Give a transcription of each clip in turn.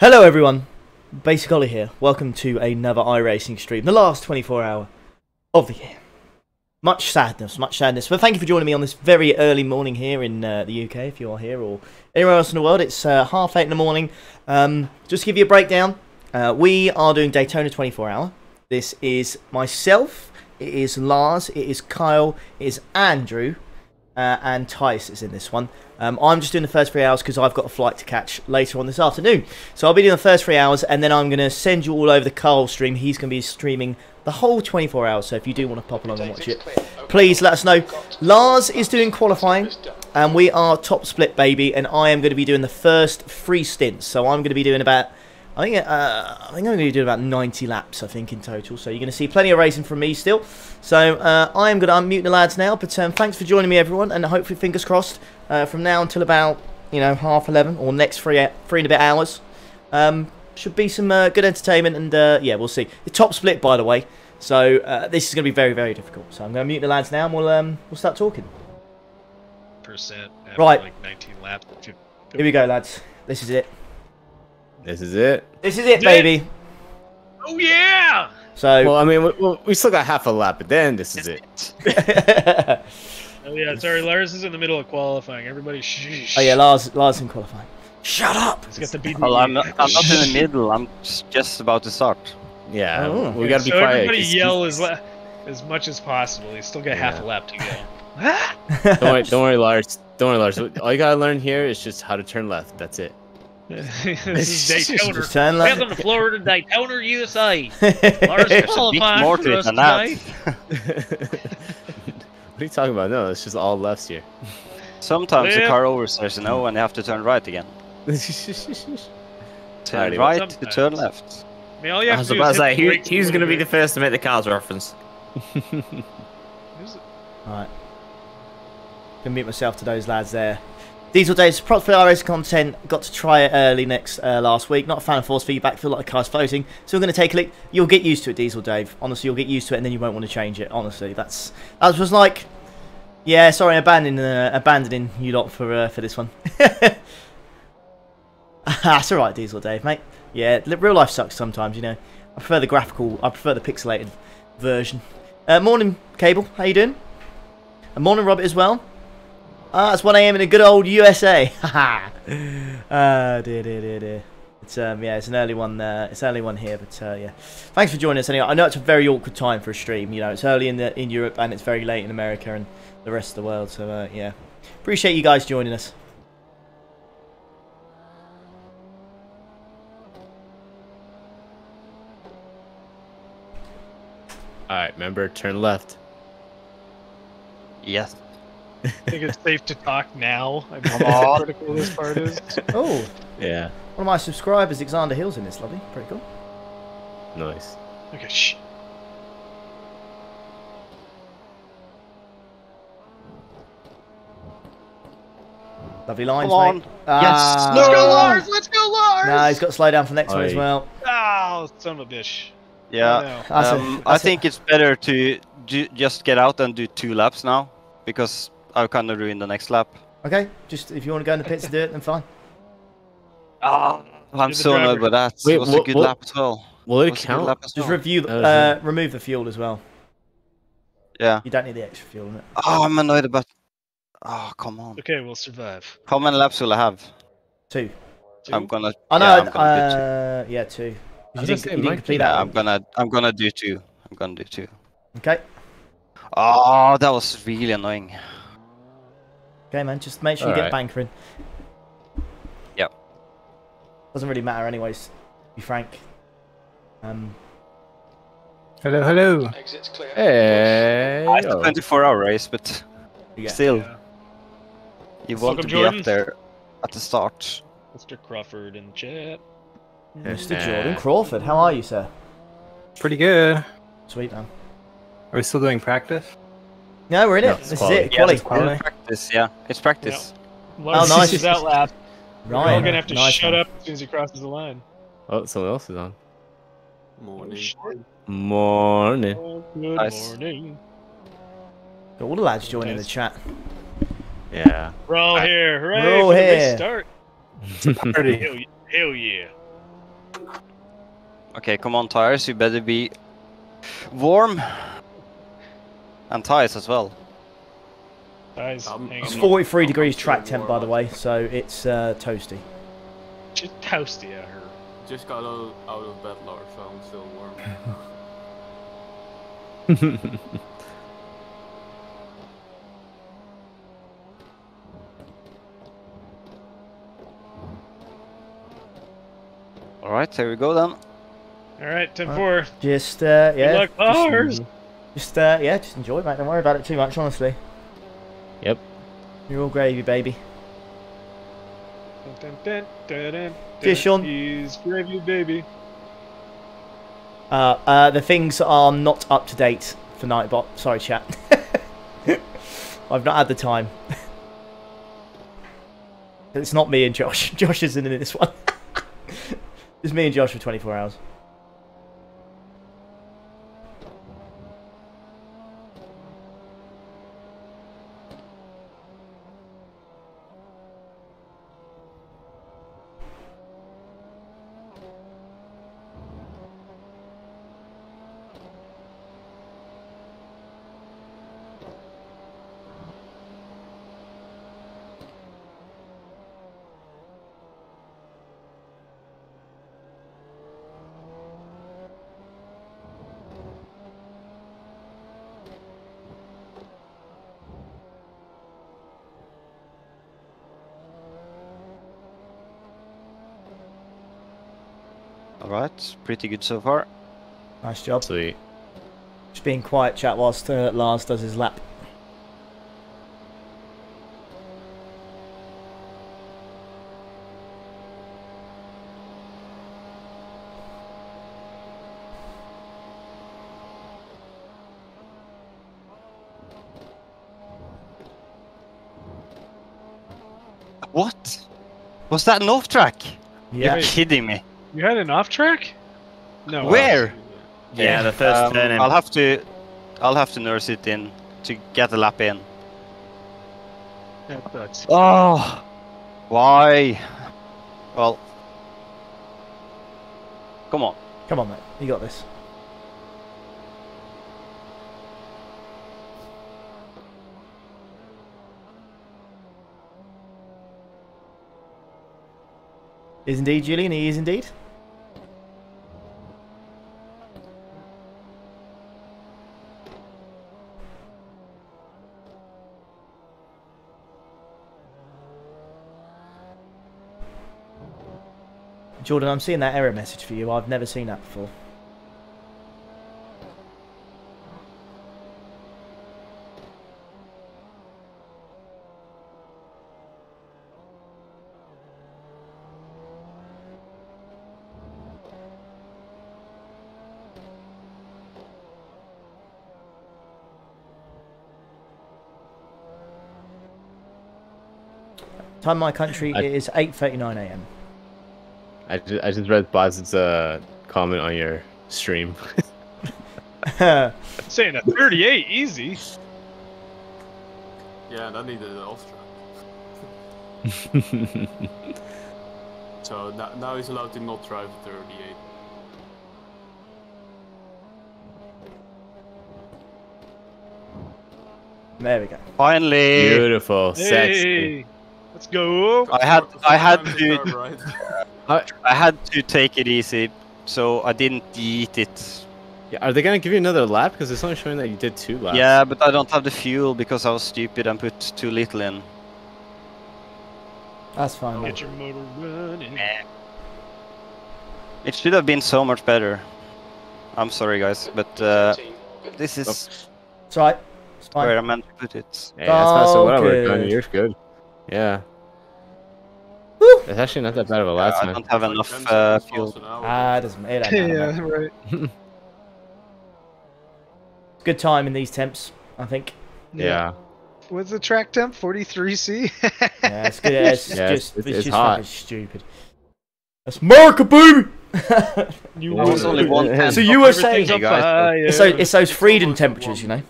Hello everyone, Basic Ollie here. Welcome to another iRacing stream, the last 24 hour of the year. Much sadness, much sadness. But thank you for joining me on this very early morning here in uh, the UK, if you are here, or anywhere else in the world. It's uh, half eight in the morning. Um, just to give you a breakdown, uh, we are doing Daytona 24 hour. This is myself, it is Lars, it is Kyle, it is Andrew, uh, and Tice is in this one. Um, I'm just doing the first three hours because I've got a flight to catch later on this afternoon. So I'll be doing the first three hours and then I'm going to send you all over the Carl stream. He's going to be streaming the whole 24 hours. So if you do want to pop along and watch it, please let us know. Lars is doing qualifying and we are top split, baby. And I am going to be doing the first three stints. So I'm going to be doing about I think uh, I think I'm going to do about 90 laps, I think, in total. So you're going to see plenty of racing from me still. So uh, I am going to unmute the lads now. But um, thanks for joining me, everyone, and hopefully, fingers crossed, uh, from now until about you know half 11 or next three three and a bit hours, um, should be some uh, good entertainment. And uh, yeah, we'll see. The top split, by the way. So uh, this is going to be very very difficult. So I'm going to mute the lads now, and we'll um, we'll start talking. Percent. Right. Like 19 laps. Here we go, lads. This is it. This is it. This is it, baby. Oh yeah! So, Well, I mean, we, we still got half a lap, but then this is it. Oh yeah, sorry, Lars is in the middle of qualifying. Everybody shh. oh yeah, Lars, Lars in qualifying. Shut up. He's got the BB. Well, I'm not, I'm not in the middle. I'm just about to start. Yeah, Oh. we gotta be so quiet. everybody 'cause yell as la- as much as possible. He's still got half a lap to go. Don't worry, don't worry, Lars. Don't worry, Lars. All you gotta learn here is just how to turn left. That's it. this is Daytona. Just turn left. Welcome to Florida Daytona, USA. Lars There's qualifying for us tonight. what are you talking about? No, it's just all lefts here. Sometimes the car oversteers, you know, and you have to turn right again. Turn Alrighty, right to turn left. I mean, all you I was to about to say, the he, he's going to be the first to make the Cars reference. Who's- Alright. Gonna mute myself to those lads there. Diesel Dave, props for RS content. Got to try it early next uh, last week. Not a fan of force feedback. Feel like the car's floating. So we're going to take a look. You'll get used to it, Diesel Dave. Honestly, you'll get used to it, and then you won't want to change it. Honestly, that's that was like, yeah. Sorry, abandoning uh, abandoning you lot for uh, for this one. that's all right, Diesel Dave, mate. Yeah, real life sucks sometimes. You know, I prefer the graphical. I prefer the pixelated version. Uh, morning, Cable. How you doing? And morning, Robert, as well. Ah, it's 1 a.m. in the good old USA. Haha. Ah, dear, dear, dear, dear. It's um, yeah, it's an early one. Uh, it's early one here, but uh, yeah. Thanks for joining us. Anyway, I know it's a very awkward time for a stream. You know, it's early in the in Europe and it's very late in America and the rest of the world. So uh, yeah, appreciate you guys joining us. All right, remember, turn left. Yes. I think it's safe to talk now. I mean, Come how critical this part is. Oh, Yeah, one of my subscribers, Alexander Hill's in this. Lovely, pretty cool. nice. Okay, shh. Lovely lines, Come on. mate. Yes. Ah. Let's go, Lars! Let's go, Lars! No, he's got to slow down for the next one as well. Oh, son of a bitch. Yeah. Oh, no. Um, I that's a- think it's better to do, just get out and do two laps now because I'll kind of ruin the next lap. Okay, just if you want to go in the pits and do it, then fine. Ah, I'm You're so annoyed by that. Wait, it was what- a good what- lap as well. Will it was count? lap as Just well. review, the, Oh, uh, remove the fuel as well. Yeah. You don't need the extra fuel in it. Oh, I'm annoyed about. Oh, come on. Okay, we'll survive. How many laps will I have? Two. Two? I'm gonna. I know. yeah, I'm gonna do two. uh, yeah, two. 'Cause I You didn't, you didn't Mike, complete Yeah, that. I'm one. gonna. I'm gonna do two. I'm gonna do two. Okay. Oh, that was really annoying. Okay, man. Just make sure you get Alright. bankering. Yep. Doesn't really matter, anyways. To be frank. Um. Hello, hello. Exits clear. Hey. It's a oh. 24 hour race, but Yeah. still, Yeah. you Welcome, want to be Jordan. up there at the start. Mr. Crawford in chat. Mr. Jordan Crawford, how are you, sir? Pretty good. Sweet man. Are we still doing practice? No, we're in No, it. it's This quality. is it. Yeah, Quality. it's practice. Yeah, it's practice. Lars Oh, nice. is out lap. We're all Right. gonna have to nice shut one. up as soon as he crosses the line. Oh, someone else is on. Morning. Morning. Oh, good Nice. morning. Got all the lads joining the chat. Yeah. We're all I- here. Hooray We're all for the here. start. Party. Hell, hell yeah. Okay, come on, tires. You better be warm. And tires as well. Guys, Um, It's 43 I'm degrees track temp, by the way, so it's uh, toasty. Just toasty out here. Just got out, out of bed, Lars, so I'm still warm. All right, here we go then. All right, 10 Right. 4. Just, uh, yeah. luck, Lars. Just, just uh, yeah, just enjoy it, mate. Don't worry about it too much, honestly. Yep. You're all gravy, baby. Dun, dun, dun, dun, Cheers, Sean. He's gravy, baby. Uh, uh, the things are not up to date for Nightbot. Sorry, chat. I've not had the time. it's not me and Josh. Josh isn't in this one. it's me and Josh for 24 hours. All right, pretty good so far. Nice job. Sweet. Just being quiet, chat, whilst uh, Lars does his lap. What? Was that an off track? Yeah. You're kidding me. You had an off track? No. Where? Yeah, the first Um, turn in. I'll have to, I'll have to nurse it in to get the lap in. That- Oh, why? Well, come on. Come on, mate. You got this. Is indeed, Julian. He is indeed. Jordan, I'm seeing that error message for you. I've never seen that before. Time my country I- it is 8:39 a.m. I just, I just read Baz's uh, comment on your stream. Saying a 38, easy. Yeah, that needed an off track. So now, now he's allowed to not drive a 38. there we go. Finally, Beautiful, sexy. Let's go. I had, Four- I had four times the to, curb, right? I had to take it easy, so I didn't eat it. Yeah, are they gonna give you another lap? Because it's only showing that you did two laps. Yeah, but I don't have the fuel because I was stupid and put too little in. That's fine. Get your motor running. It should have been so much better. I'm sorry, guys, but uh, this is It's all right. It's fine. where I meant to put it. Hey, that's fast. So Oh, whatever. Johnny, good. You're good. Yeah. Woo. It's actually not that bad of a lap I time. don't have enough uh, fuel. Ah, it doesn't matter, yeah, right. Good time in these temps, I think. Yeah. What's the track temp? 43C? Yeah, it's good. It's Yeah, just, it's- it's, it's just hot. fucking stupid. That's America, baby. you Yeah, was only one tenth So you were saying- up Hey, guys, high, it's, yeah. those, it's those freedom temperatures, you know.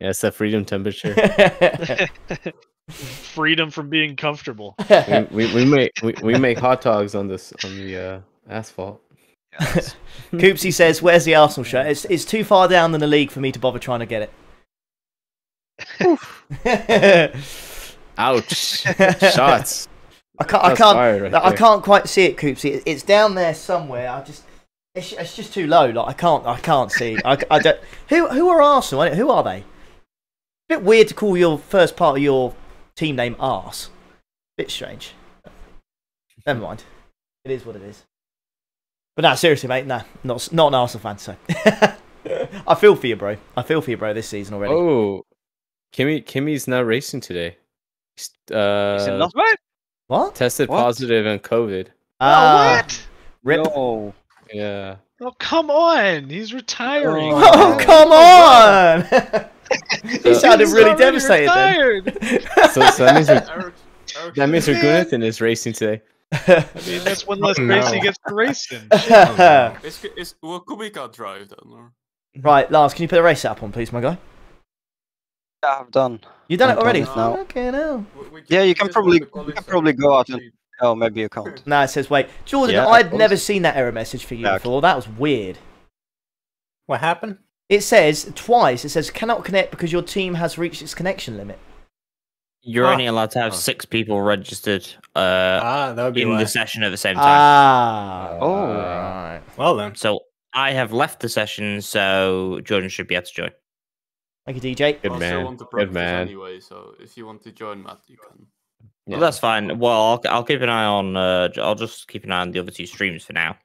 Yeah, it's that freedom temperature. Freedom from being comfortable. we, we, we make we, we make hot dogs on this on the uh, asphalt. Yes. Coopsy says, "Where's the Arsenal shirt? It's it's too far down in the league for me to bother trying to get it." Ouch! Shots. I can't. I can't. right I can't quite see it, Coopsy. It's down there somewhere. I just. It's, it's just too low. Like I can't. I can't see. I, I don't. Who who are Arsenal? Who are they? A Bit weird to call your first part of your team name Arse. Bit strange. Never mind. It is what it is. But no, seriously, mate. Nah, not not an Arsenal fan. So I feel for you, bro. I feel for you, bro. This season already. Oh, Kimmy Kimmy's not racing today. He's Is it uh, not? What? tested What? positive on COVID. Ah, oh, what? Rip. No. Yeah. Oh, come on. He's retiring. Oh, come on! he So- sounded really devastated then. retired. So, so that means Ru- Eric, Eric that means Man. Ragunathan is racing today. I mean, that's one less No. race he gets to race in. is, is, will Kubica drive then? Or? right, Lars, can you put the race setup on, please, my guy? Yeah, I've done. You've done it I've done already? it now. Okay, now. We- we Yeah, you can probably- you can probably go out and- Oh, maybe you can't. No, it says wait. Jordan, Yeah, I'd never seen that error message for you Yeah, okay. before. That was weird. What happened? It says twice. It says cannot connect because your team has reached its connection limit. You're Ah. only allowed to have Oh. six people registered uh, Ah, that would be in why. the session at the same time. Ah. Oh. Right. Well then. So I have left the session, so Jordan should be able to join. Thank you, DJ. Good I still man. want to Good practice man. anyway, so if you want to join Matt, you can. Well, that's fine. Well, I'll, I'll keep an eye on. Uh, I'll just keep an eye on the other two streams for now.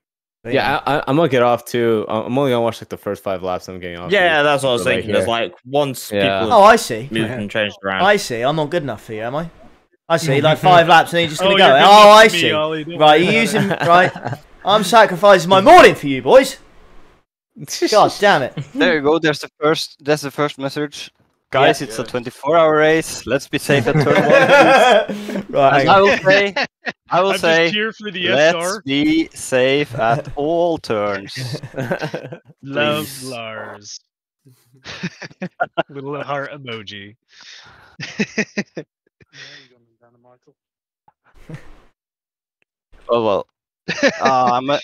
Yeah, I, I, I'm gonna get off too. I- I'm only gonna watch like the first five laps. I'm getting off. Yeah, that's what I was Over thinking. There's here. like once Yeah. people Oh, I see. moved and changed around. I see. I'm not good enough for you, am I? I see. Like five laps and then you're just gonna oh, go. Oh, I for me, see. Ollie, Right, you're using right. I'm sacrificing my morning for you, boys. God damn it. There you go. There's the first. That's the first message. Guys, it's a 24-hour race. Let's be safe at turn one. please. Alright, I will say, I will I'm say, just here for the let's SR. be safe at all turns. Love. Lars. Little heart emoji. Oh well. Uh, I'm a,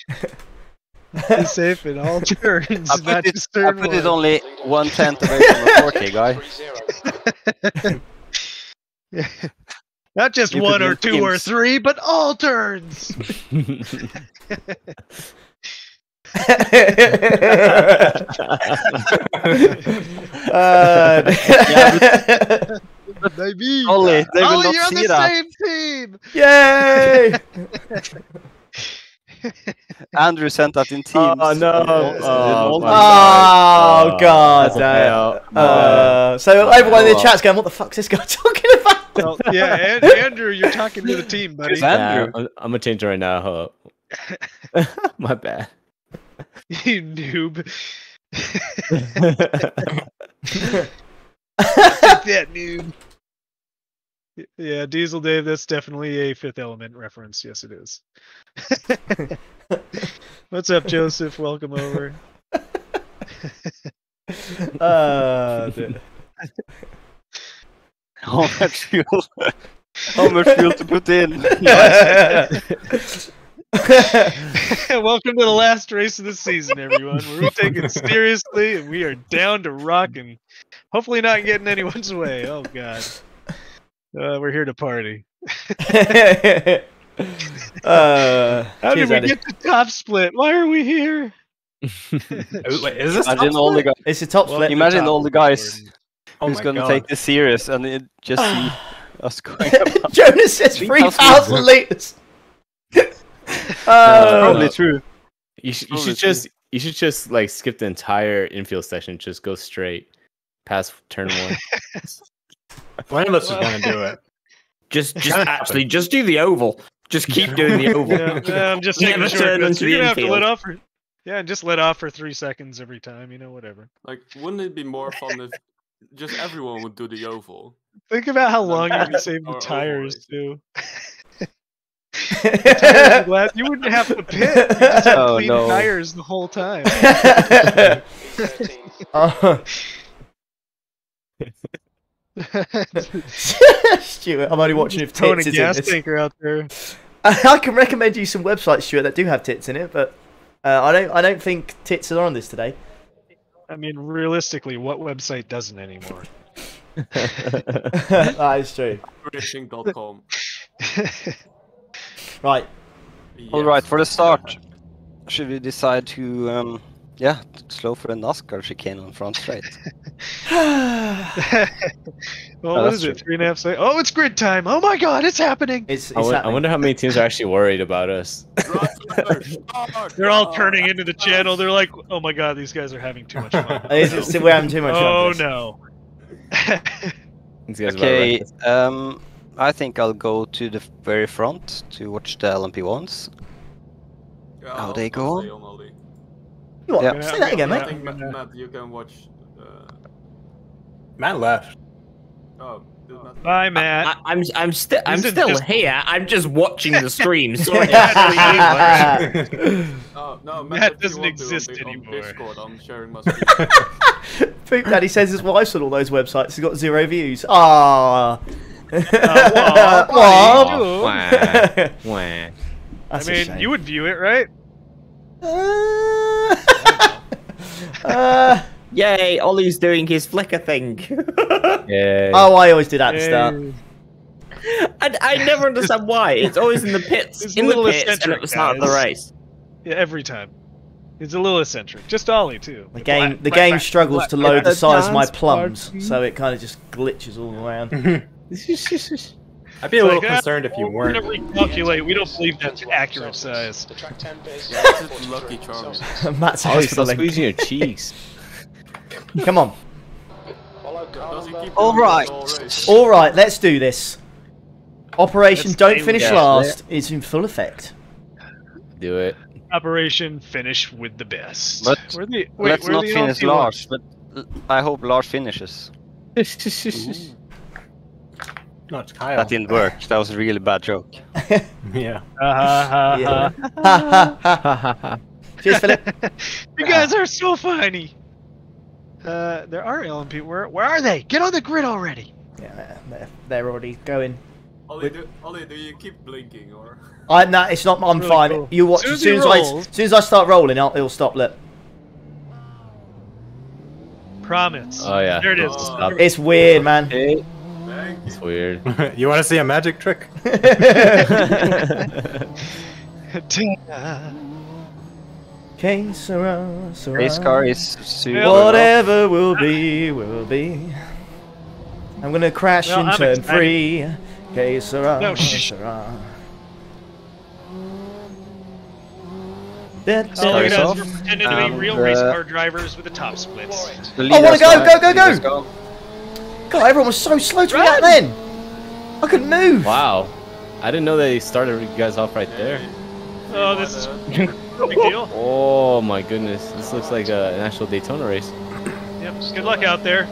Be safe in all turns, I not put, it, just I put it. Only one tenth away from a 40 guy. Not just You one or use two or three, but all turns. uh, Maybe. Ollie, they will Ollie, not you're on the that. same team. Yay! Andrew sent that in teams. Oh, no. Oh, in my all- Oh, God. that's a no. fail. Uh, so everyone in the Oh. chat's going, "What the fuck's this guy talking about?" Well, yeah, and, Andrew, you're talking to the team, buddy. Is Andrew. I'm, I'm gonna change it right now. Hold. My bad. you noob. that noob. Y- Yeah, Diesel Dave, that's definitely a Fifth Element reference. Yes, it is. What's up, Joseph? Welcome over. uh, dude. How much fuel? How much fuel to put in? Welcome to the last race of the season, everyone. We're taking it seriously, and we are down to rock and hopefully not getting anyone's way. Oh God, uh, we're here to party. uh, How cheers, did we Andy. get the top split? Why are we here? Wait, is this Imagine top all the guys. It's a top Well, split. Imagine top all the guys. Oh who's gonna take this serious and it just see us going. Jonas says 3,000 3,000 litres. That's uh, probably true. You should, you Probably should just you should just like skip the entire infield section. Just go straight past turn one. One of us is gonna do it. Just, just actually, just do the oval. Just keep doing the oval. Yeah, yeah, I'm just Never taking turn shortcuts. into You're the gonna have to let infield. off for yeah, and just let off for three seconds every time. You know, whatever. Like, wouldn't it be more fun if just everyone would do the oval? Think about how long you can save or the tires overlays. too. Tires would you wouldn't have to pit. You just have Oh, clean no. tires the whole time. Oh. Stuart, I'm only watching if Throwing a tits is in this. tanker out there. I can recommend you some websites, Stuart, that do have tits in it, but uh, I don't. I don't think tits are on this today. I mean, realistically, what website doesn't anymore? that is true. Racing.com. Right. All right, for the start, should we decide to, um, yeah, slow for the NASCAR chicane on front straight? well, Oh, what that's true. it? Three and a half seconds. Oh, it's grid time. Oh my god, it's happening. It's, it's I, won- I wonder how many teams are actually worried about us. They're all turning into the channel. They're like, oh my god, these guys are having too much fun. Is it still- we're having too much fun oh no. These guys are about Okay, um, I think I'll go to the very front to watch the LMP1s. Yeah, How they go stay on Ollie. You what? Yeah. Say that again, I mate. think Matt, Matt, you can watch. Uh, Matt left. oh. Bye, Matt. I, I'm, I'm still, I'm still Discord. here. I'm just watching the stream. Sorry. Oh, no, Matt Matt, doesn't want to, on exist on anymore. Discord, I'm sharing my screen. Poop Daddy says his wife's on all those websites. He's got zero views. Ah. wah, Wah. buddy. Ooh. Wah, wah. I mean, you would view it, right? Uh, uh, Yay! Ollie's doing his flicker thing. Yeah. oh, I always do that at the start. Yay. I, I never understand why. It's always in the pits, It's in the pits, and at eccentric, the start of the race. Yeah, every time. It's a little eccentric. Just Ollie too. The game, Black, the black, game black, struggles black, to load the the size of my plums, party. so it kind of just glitches all around. I'd be a little Like, ah, concerned if you We're weren't. gonna recalculate. We don't believe that's accurate size. This is Lucky Charm. Matt's Ollie, stop hospitaling. squeezing your cheeks. Come on. Does he keep All doing right. this all race? All right, let's do this. Operation Let's Don't Finish it. Last is in full effect. Do it. Operation finish with the best. But we're the, wait, Let's we're not the finish LP Lars, but I hope Lars finishes. No, it's Kyle. That didn't work. That was a really bad joke. Yeah. Uh, Yeah. Ha ha ha. Cheers, Philip. you guys are so funny. Uh, there are LMP. Where where are they? Get on the grid already. Yeah, they're, they're already going. Ollie, do, Ollie, do you keep blinking or? I no, it's not. I'm Really fine. cool. You watch Soon as as soon as, I, rolls- as soon as I start rolling, I'll, it'll stop. Look, Promise. Oh yeah. There it is. Oh. it's weird, man. Okay. Thank you. It's weird. you want to see a magic trick? Okay, Sarah, Sarah. Race car is super. Whatever will be, will be. I'm gonna crash Well, in I'm turn excited. three. Okay, Sarah, No, shh. Sarah. That- Oh, look at us. We're pretending to be Um, real the- race car drivers with the top splits. The I wanna leaders go, go, go, go! Leaders go. God, everyone was so slow to react then. I couldn't move. Wow. I didn't know they started you guys off right there. Oh, this is no big deal. Oh my goodness. This looks like a national Daytona race. Yep. Good luck out there.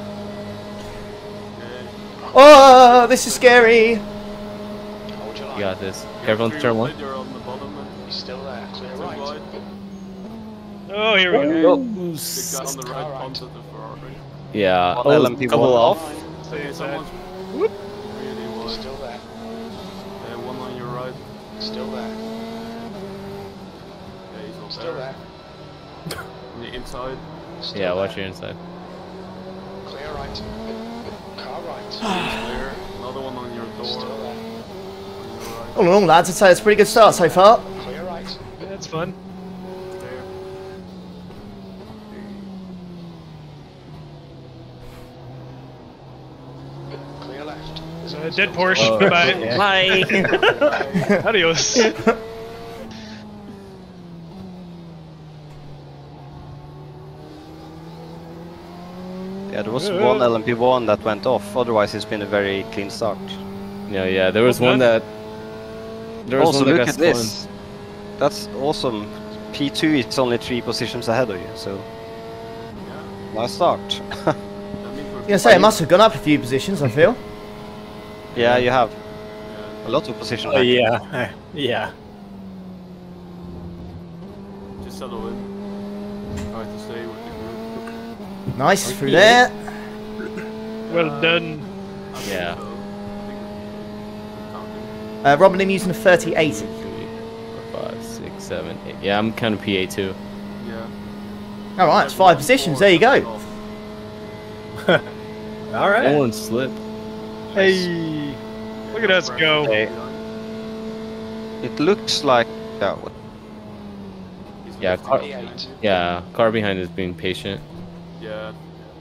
Oh, this is scary. You got this. Careful on turn one. You're on the bottom and Still there, clear too right. wide. Oh, here we go. The guy on the right punted the Ferrari. Yeah. Oh, one Oh, LMP1 couple off. Stay inside. Someone's Whoop. really wide. Still there, Uh, one on your right. still there, Yeah, he's not still there. there. On the inside. Still Yeah, there. watch your inside. Clear right. Car right. Clear. Another one on your Still door. there. On. All in all, lads, I'd say it's a pretty good start so far. Clear right. That's fun. Clear. Clear left. Uh, dead Porsche. Oh, Bye. yeah. Bye. Adios. Yeah, there was one LMP1 that went off. Otherwise, it's been a very clean start. Yeah, yeah. There was Okay. one that. There was Also, one that look at this. That's awesome. P2 is only three positions ahead of you, so nice start. That means we're I gonna say it must have gone up a few positions. I feel. Yeah, you have a lot of positions. Oh, yeah. Yeah. just settle in. Try to stay with the group. Nice through Okay. there. Well done. I Yeah. so. I think we're counting. Uh, Robin, I'm using a 3080. Three, four, five, six, seven, eight. Yeah, I'm kind of PA too. Yeah. All right, it's five positions. There you go. All right. One slip. Hey. Look at us go. Okay. It looks like yeah, what- Yeah, car, 28. yeah. Car behind is being patient. Yeah,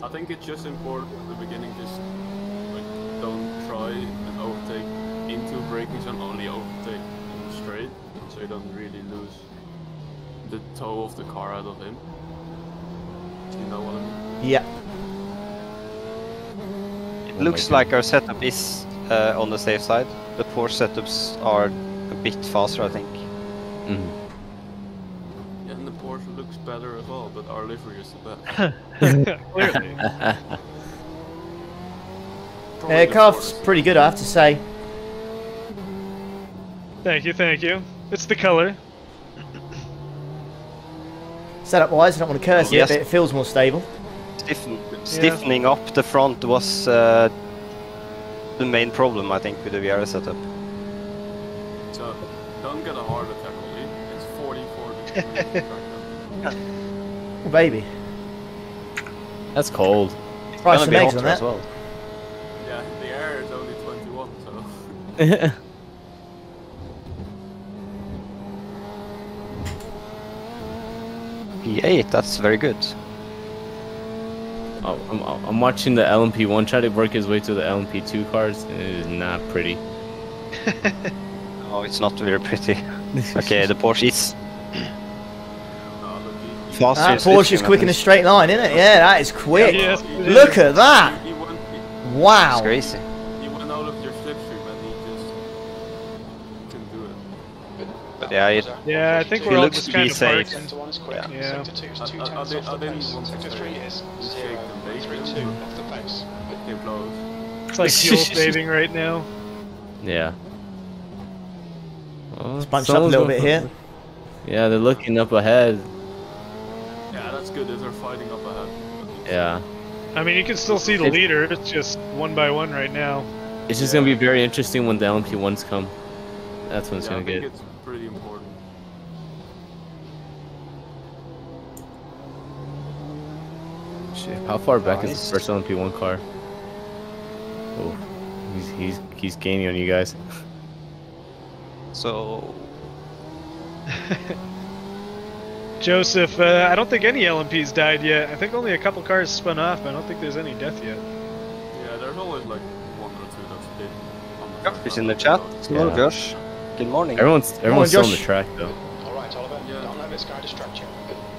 I think it's just important at the beginning. Just like don't try and overtake into braking zone. Only overtake in the straight, so you don't really lose the toe of the car out of him. You know what I mean? Yeah. It Oh looks like our setup is uh, on the safe side. The Porsche setups are a bit faster, I think. Mhm. Yeah, and the Porsche looks better as well, but our livery is the best. Clearly. Probably Uh, the car's pretty good, I have to say. Thank you, thank you. It's the color. Setup wise, I don't want to curse Yes. it, but it feels more stable. Stiffen, Stiffening up the front was uh, the main problem, I think, with the VR setup. So don't get a heart attack, Ollie. It's 40 40. Oh, baby. That's cold. It's Price gonna some be eggs hotter that. as well. yeah, the air is only 21, so. P8, that's very good. I'm, I'm watching the LMP1 try to work his way to the LMP2 cars, and it is not pretty. Oh, it's not very pretty. okay, the Porsche is No, look, he- he- faster. That in Porsche's switching, quick in a straight line, isn't it? Yeah, that is quick. Yes, it is. Look at that. He went, he, Wow. It's crazy. he went out of your slipstream and he just couldn't do it. But yeah, it, Yeah, I think He we're all just to kind be of safe. parked. Sector one is quick. Yeah. Sector two is I- I- I did- I didn't want to three is just zero. shake them, they Three can two do. off the pace. It's like fuel saving right now. Yeah. Well, Let's bunch up a little bit here. Yeah, they're looking up ahead. Yeah, that's good that they're fighting up ahead. Yeah. I mean, you can still see the It's- leader. It's just one by one right now. It's just gonna be very interesting when the LMP ones come. That's when it's yeah, gonna think get. it's pretty important. Shit, how far back is the first LMP one car? Oh, he's he's he's gaining on you guys. So Joseph, uh, I don't think any LMPs died yet. I think only a couple cars spun off, but I don't think there's any death yet. Yeah, there's always like one or two that's dead. been on Josh is in the chat. Hello, Yeah. Josh. Good morning. Everyone's everyone's still on the track though. All right, Oliver. Yeah. Don't let this guy distract you.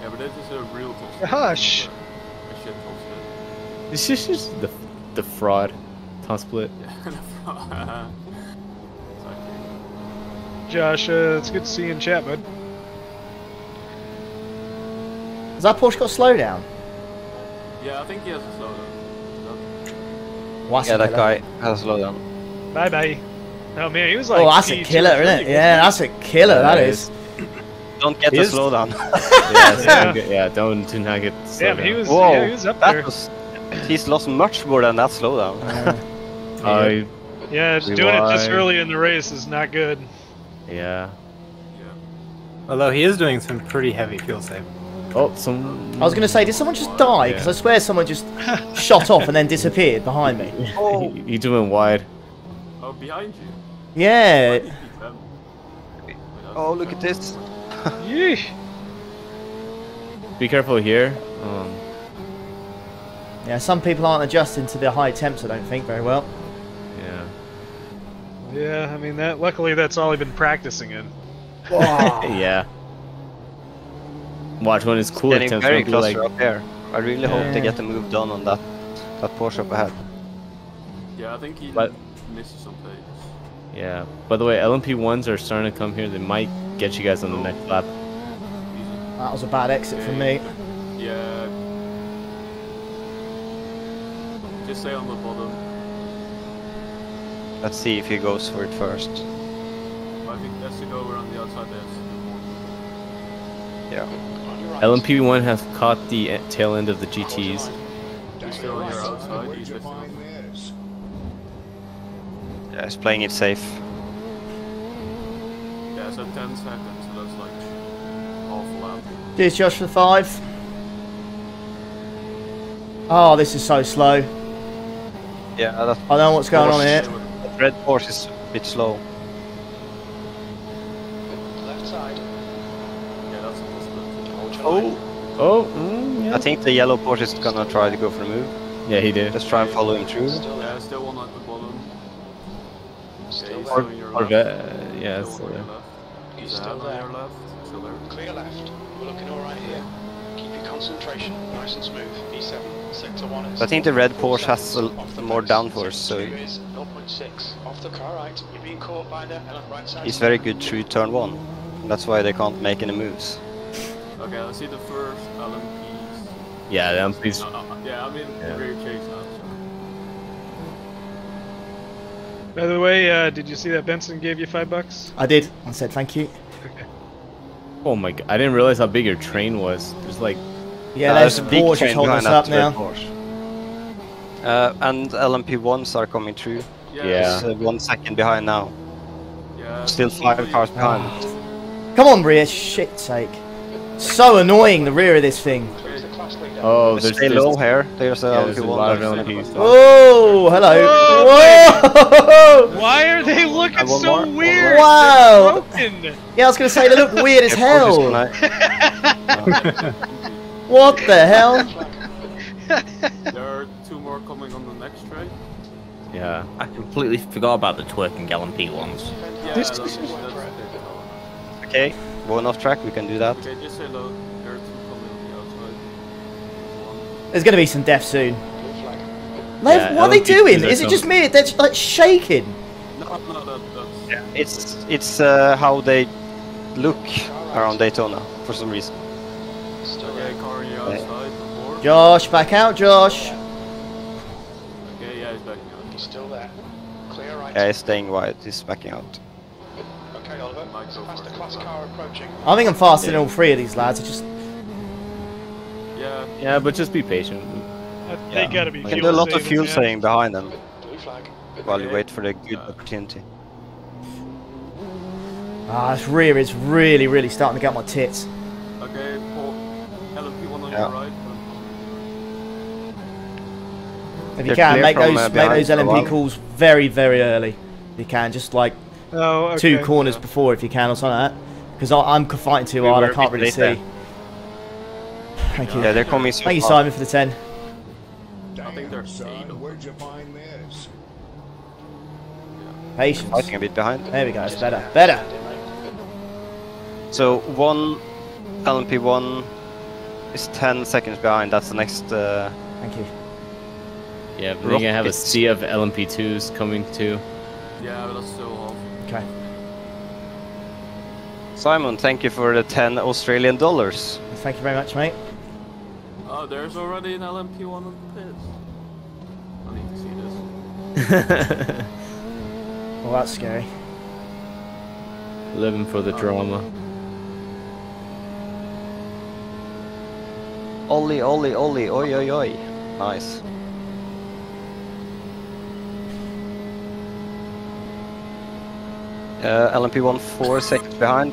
Yeah, but this is a real toss. Hush. A This is just the the fraud, top split. Yeah. exactly. Josh, uh, it's good to see you in chat, bud. Has that Porsche got slow down? Yeah, I think he has a slowdown. Well, that's yeah, that guy has a slowdown. Bye bye. Oh man, he was like. Oh, that's a P2 killer, isn't it? Yeah, that's a killer. Yeah, that it is. Don't get He the is- slowdown. yeah, Yeah. don't get- yeah, don't do not get. Damn, slowed he down. was. Whoa, Yeah, he was up that there. was. He's lost much more than that slowdown. I Yeah, doing it this early in the race is not good. yeah. Yeah. Although he is doing some pretty heavy fuel save. Oh, some. I was going to say, did someone just die? Because I swear someone just shot off and then disappeared behind me. Oh. He, he doing wide. Oh, behind you. Yeah. Why did he beat them? Wait, that's Oh, look at this. Yeesh. Be careful here. Um, Yeah, some people aren't adjusting to the high temps, I don't think, very well. yeah. Yeah, I mean that. Luckily, that's all I've been practicing in. yeah. Watch when it's cool. Getting attempts very won't be close like, up there. I really hope they get the move done on that that Porsche up ahead. Yeah, I think he But- misses some plays. Yeah. By the way, LMP ones are starting to come here. They might get you guys on the next lap. That was a bad exit for me. Yeah. Just stay on the bottom. Let's see if he goes for it first. I think that's to go around the outside there. Yeah. Right. LMP one has caught the e- tail end of the GTs. He's still on your outside. He's lifting up. Yeah, he's playing it safe. Yeah, so 10 seconds, so that's like half lap. Cheers, Josh, for five. Oh, this is so slow. Yeah, that I don't know what's going on here. that red Porsche is a bit slow. Left side. Yeah, that's a possibility. Hold your Oh. Oh, mm, yeah. I think the yellow Porsche is gonna try to go for the move. Yeah, he did. Let's try and follow him through. Still Yeah, still one at the bottom. Still Yeah, he's on your Or left. ve- yeah, Still it's, on uh, left. He's He's still there. your left. Still there. Clear left. We're looking all right here. Keep your concentration nice and smooth. B7, sector one. is- I think the red Porsche has a, the more downforce, so Sector two is 0.6. Off the car right. You're being caught by the right side. he's very good through turn one. That's why they can't make any moves. Okay, let's see the first LMPs. Yeah, the LMPs. No, no, yeah, I'm in Yeah. rear chase now. So. By the way, uh, did you see that Benson gave you five bucks? I did. I said thank you. Oh my god, I didn't realize how big your train was. There's like, Yeah, Uh, there's a some big Porsches train holding us up that red now. Uh, and LMP1s are coming through. Yeah. It's uh, one second behind now. Yeah. Still five hopefully- cars behind. Come on, Bria, shit's sake. So annoying, the rear of this thing. Clears the class leader. oh, there's, Stay there's, low here. There's a yeah, there's a lot of that's- LMPs. Oh, hello. Whoa! Why are they looking one so more. weird? Wow. Yeah, I was going to say, they look weird as Yeah, Porsche's hell. Gonna- What the hell? There are two more coming on the next train. Yeah. I completely forgot about the twerking LMP ones. Yeah, This- that's, that's, that's Okay, going off track, we can do that. Okay, just say low. There are two coming on the outside. One. There's going to be some death soon. Blue flag. Like, Yeah, what are they doing? Is it just me? They're just, like shaking. No, no, that, that's. It's it's uh, how they look around Daytona for some reason. Still Okay, there. car on your outside. Before. Josh, back out, Josh. Okay, yeah, he's backing out. He's still there. Clear right. Yeah, he's staying wide. He's backing out. Okay, Oliver. Might There's a faster class car approaching. I think I'm faster than all three of these lads. I just Yeah, Yeah, but just be patient. Uh, They gotta be You can do a lot of fuel man. saving behind them Blue flag. while you wait for the good Uh, opportunity. ah, this rear is really, really starting to get my tits. okay, Paul. LMP1 on Yeah. your right. If you can make from, those uh, make those LMP while. calls very, very early. If you can, just like Oh, okay. two corners yeah. before, if you can, or something like that. Because I'm fighting too We hard. I can't really late see. Thank you. Yeah, they're coming so Thank you. Simon, for the ten. I think they're son, where'd you find this? Patience. Fighting a bit behind. There we go. It's better. Better. So one LMP1 is 10 seconds behind. That's the next. Uh, Thank you. Yeah, but you're gonna have a sea of LMP2s coming too. Yeah, but that's still off. Okay. Simon, thank you for the 10 Australian dollars. Thank you very much, mate. Oh, there's already an LMP1 on the pits. I need to see this. Well, that's scary. Living for the drama. Ollie, Ollie, Ollie, oi, oi, oi. Nice. Uh, LMP1 four seconds behind.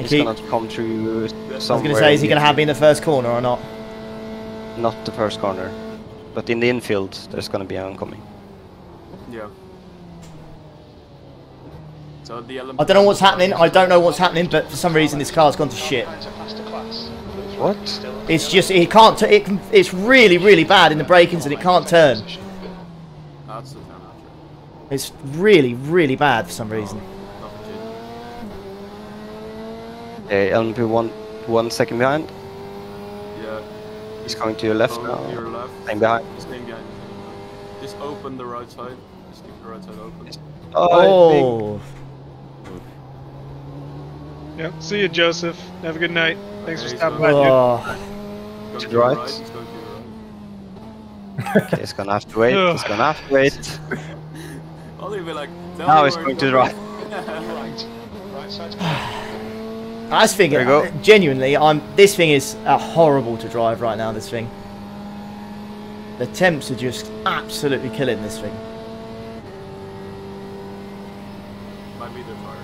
He's Thank you. gonna come through I was gonna say, is he going to have me in the first corner or not? Not the first corner, but in the infield, there's gonna be an oncoming. Yeah. So the LMP1 I don't know what's happening. I don't know what's happening, but for some reason this car's gone to shit. Into faster class. What? It's just it can't. T- it can, it's really really bad in the break-ins and it can't turn. That's the turn after. It's really really bad for some reason. Nothing changed. Uh, okay, LMP1 one second behind. Yeah. He's going to your left Going now. To your left. Staying behind. He's staying behind. he's staying behind. Just open the right side. Just keep the right side open. Oh, oh. Yep. See you, Joseph. Have a good night. Thanks for stopping so- by, oh. dude. oh. Going To to the right. right. He's going to your right. Okay, he's gonna have to wait. He's gonna have to wait. I'll even be like. tell Now me he's where going to the going. Right. Right side's clear. I was thinking, There you go. genuinely, I'm. This thing is uh, horrible to drive right now. This thing. The temps are just absolutely killing this thing. Might be the tire.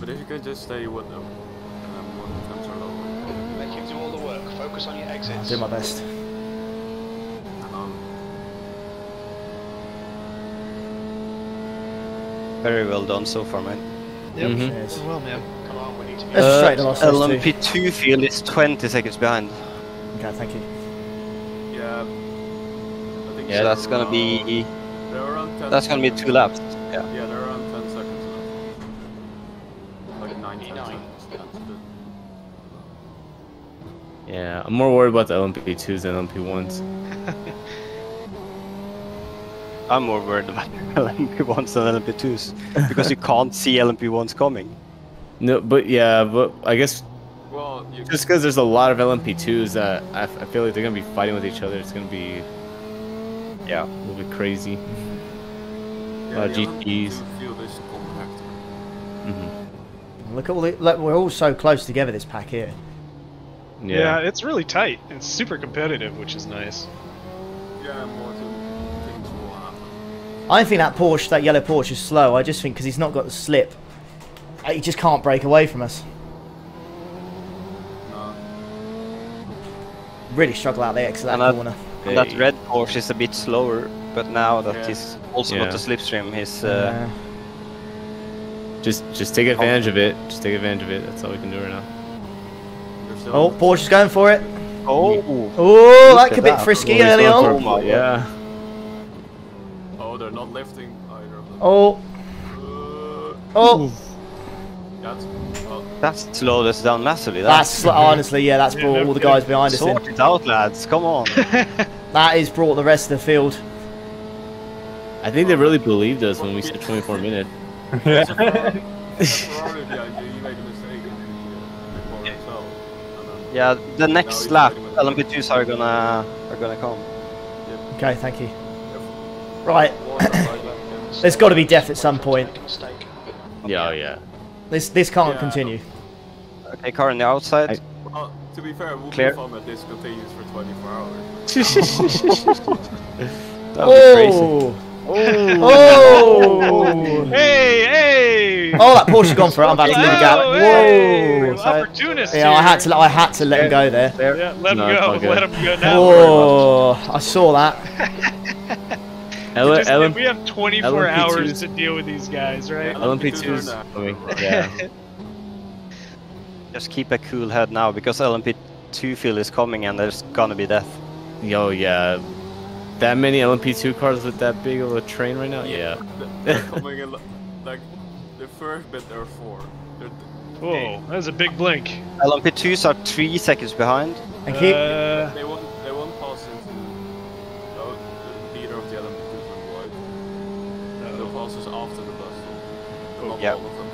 But if you could just stay with them, and then when the temps are lower, Make him do all the work. Focus on your I'll do my best. um, Very well done so far, man. Yep. Mhm. Cheers. Well, man. Come on, we need to be Let's Uh, the last those two. LMP2 field is 20 seconds behind. Okay, thank you. yeah. I think Yeah, so that's gonna be around- They're around 10 that's gonna be two laps. Yeah. Yeah, they're around 10 seconds left. Like 9, 10 Nine. seconds. That's the- Yeah, I'm more worried about the LMP2s than LMP1s. I'm more worried about LMP1s than LMP2s because you can't see LMP1s coming. No, but yeah, but I guess Well, you just because there's a lot of LMP2s that I, f- I feel like they're gonna be fighting with each other, it's gonna be Yeah. a little bit crazy. yeah, uh, the GTs. LMP2 field compact. hmm Look at all the. Look, we're all so close together. This pack here. Yeah. Yeah. it's really tight. It's super competitive, which is nice. Yeah, more to things will happen. I don't think that Porsche, that yellow Porsche, is slow. I just think because he's not got the slip, uh, he just can't break away from us. No. Really struggle out the exit of And that that- corner. And that red Porsche is a bit slower, but now that Yeah. he's also Yeah. got the slipstream, he's uh, Uh, Just just take advantage of it. Just take advantage of it. That's all we can do right now. They're oh, Porsche's going for it. oh, Oh, Look that at could be frisky Oh, early on. for. Yeah. Oh, they're not lifting either of them. Oh, Uh, oh, that's. Oh, that slowed us down massively. that's sl- honestly, yeah, that's brought no all the guys behind us in. sort it out, lads. Come on. That has brought the rest of the field. I think they really believed us when we said 24 minutes. There's a Ferrari- there's a Ferrari behind you, you made a mistake in the, the corner itself. And then Yeah, the next lap, fighting LMP2s are gonna are gonna come. Okay, thank you. Right, One or five lap, yeah. there's got to be death at some point. Yeah, oh, yeah. This this can't Yeah. continue. Okay, car on the outside. I- Well, to be fair, it would Clear. be fun that this continues for 24 hours. That would be crazy. Oh, oh, oh. Hey, hey! oh! That Porsche gone for it. I'm about to leave the gap. Oh, hey! Whoa! Opportunist Yeah, I had to I had to let him go there. There. Yeah, let him No, it's go. Let him go now. Oh, I saw that. L- Just- L- we have 24 LMP2s. hours to deal with these guys, right? LMP2's coming. Yeah. Just keep a cool head now because LMP2 field is coming and there's gonna be death. Yo, yeah. That many LMP2 cars with that big of a train right now? Yeah. They're coming in, like, the first bit there are four. They're, Whoa, that was a big blink. LMP2s are three seconds behind. And keep. Uh, they won't, they won't pass into no, the leader of the LMP2 went wide. They'll pass us after the bus stop. Not Yeah. all of them.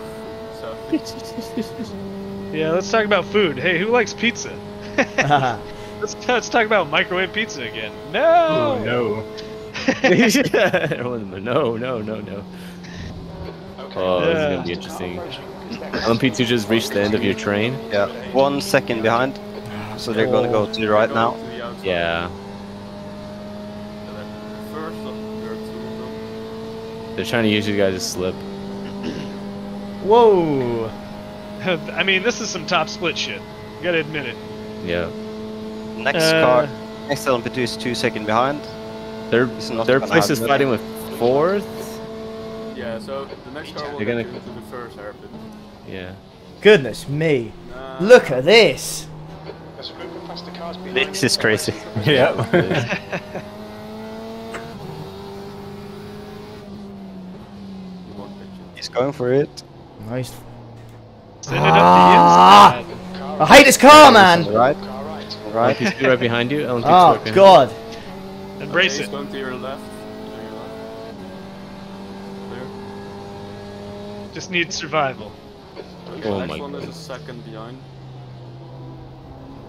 So, yeah, let's talk about food. Hey, who likes pizza? Let's, let's talk about microwave pizza again. No! Oh no. Everyone, no, no, no, no. Okay. Oh, this is gonna be interesting. LMP2 just reached the end of your train? Yeah, one second behind. So they're gonna go to the right now. The. Yeah. And then First, there are two of them. They're trying to use you guys to slip. Whoa! I mean, this is some top split shit. You gotta admit it. Yeah. Next Uh, car, next LMP2 is two second behind. Third, It's not third place is happen. fighting with fourth? Yeah, so the next car will They're get gonna- you into the first hairpin. Yeah. Goodness me! Nah, Look at this. There's a group of faster cars behind This is crazy. Yeah. you won't pitch it. He's going for it. Nice. Send it Ah! up the inside. I hate this car, man. Right, Car right. right. LMP2 right behind you. LMP2 right Oh behind God! Embrace okay, it. Going to your left. To your left. Clear. Just need survival. The Oh next my one is a God. second behind.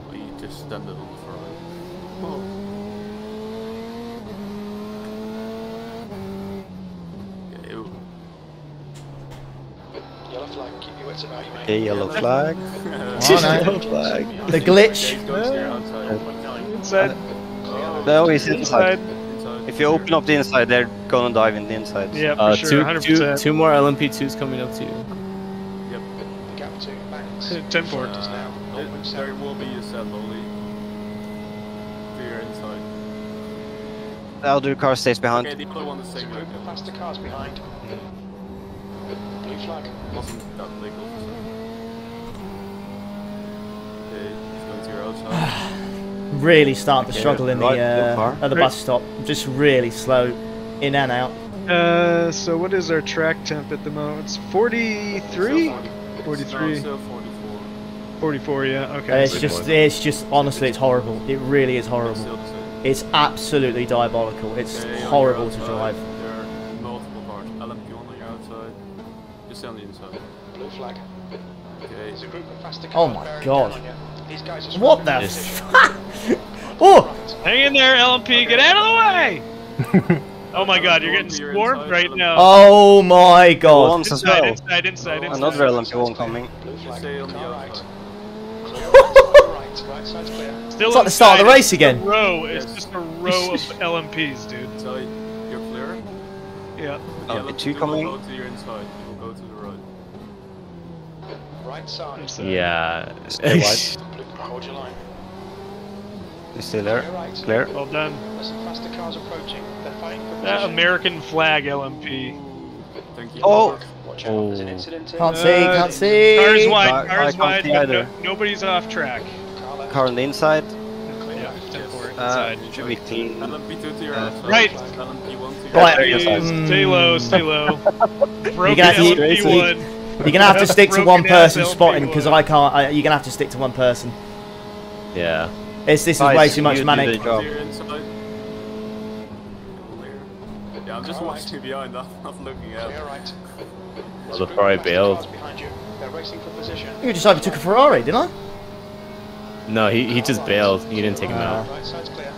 Oh, you just stand it on the front. Oh. Yeah, ew. Yellow flag. Keep your wits about you, mate. A yellow flag. No. flag. The glitch. Okay, he's going to your outside. Inside. Oh, No, inside. inside. If you open up the inside, they're gonna dive in the inside. Yeah, for Uh, sure. two, 100%. two, two more LMP2s coming up to you. Yep. The gap to Banks. 10 forward. is now Uh, there, 0.7. will be a set only. To your inside. The other car stays behind. Okay, the other one is There's a same group of faster cars behind. Blue flag. Wasn't that big officer. Okay, he's going to your outside. Really starting to struggle in the uh, at the bus stop. Just really slow in and out. Uh, so what is our track temp at the moment? It's Forty three. Forty three. Forty four. Forty four. yeah, okay. It's just, it's just, honestly, it's horrible. It really is horrible. still the same. It's absolutely diabolical. It's Okay, on your horrible to drive. Oh my God. down on you. These guys What the fuck? oh! Hang in there, LMP, get out of the way! oh my god, you're getting You're swarmed right now. Oh my god. Once as Inside, well. inside, inside, inside. Another LMP1 coming. Blue flag. stay on the right. Clear right. Clear right. Right side's clear. Still It's like the start of the race it's a again. row, it's Yes. just a row of LMPs, dude. Inside. You're clear. Yeah. The LMP2 LMP2 coming. Right side. Inside. Yeah. Stay wide. Hold your line. He's still Clear there. right. Clear. Well done. There's some faster cars approaching. They're fighting for That position. American flag LMP. Thank you. Oh. Robert. Watch out. There's an Oh. incident here. Can't Uh, see, can't see. Cars wide, I- I cars can't wide, see either. no, nobody's off track. Car on the inside. Yeah, 10 forward, Uh, inside. should be clean. LMP2 to your Uh, outside. Right. LMP1 to your Right. Stay low, stay low. Broken gonna have to- LMP1. You're gonna have to stick to one person spotting because I can't. I, you're gonna have to stick to one person. Yeah. It's this is Guys, way too much you do manic. job. To your inside. Clear. Yeah, I'm just Car watching right. behind, I'm not looking at. Clear right. There's Well, a they group probably of faster bailed. cars behind you. They're racing for position. You just overtook a Ferrari, didn't I? No, he, he just bailed. He didn't take him out. Right side's clear.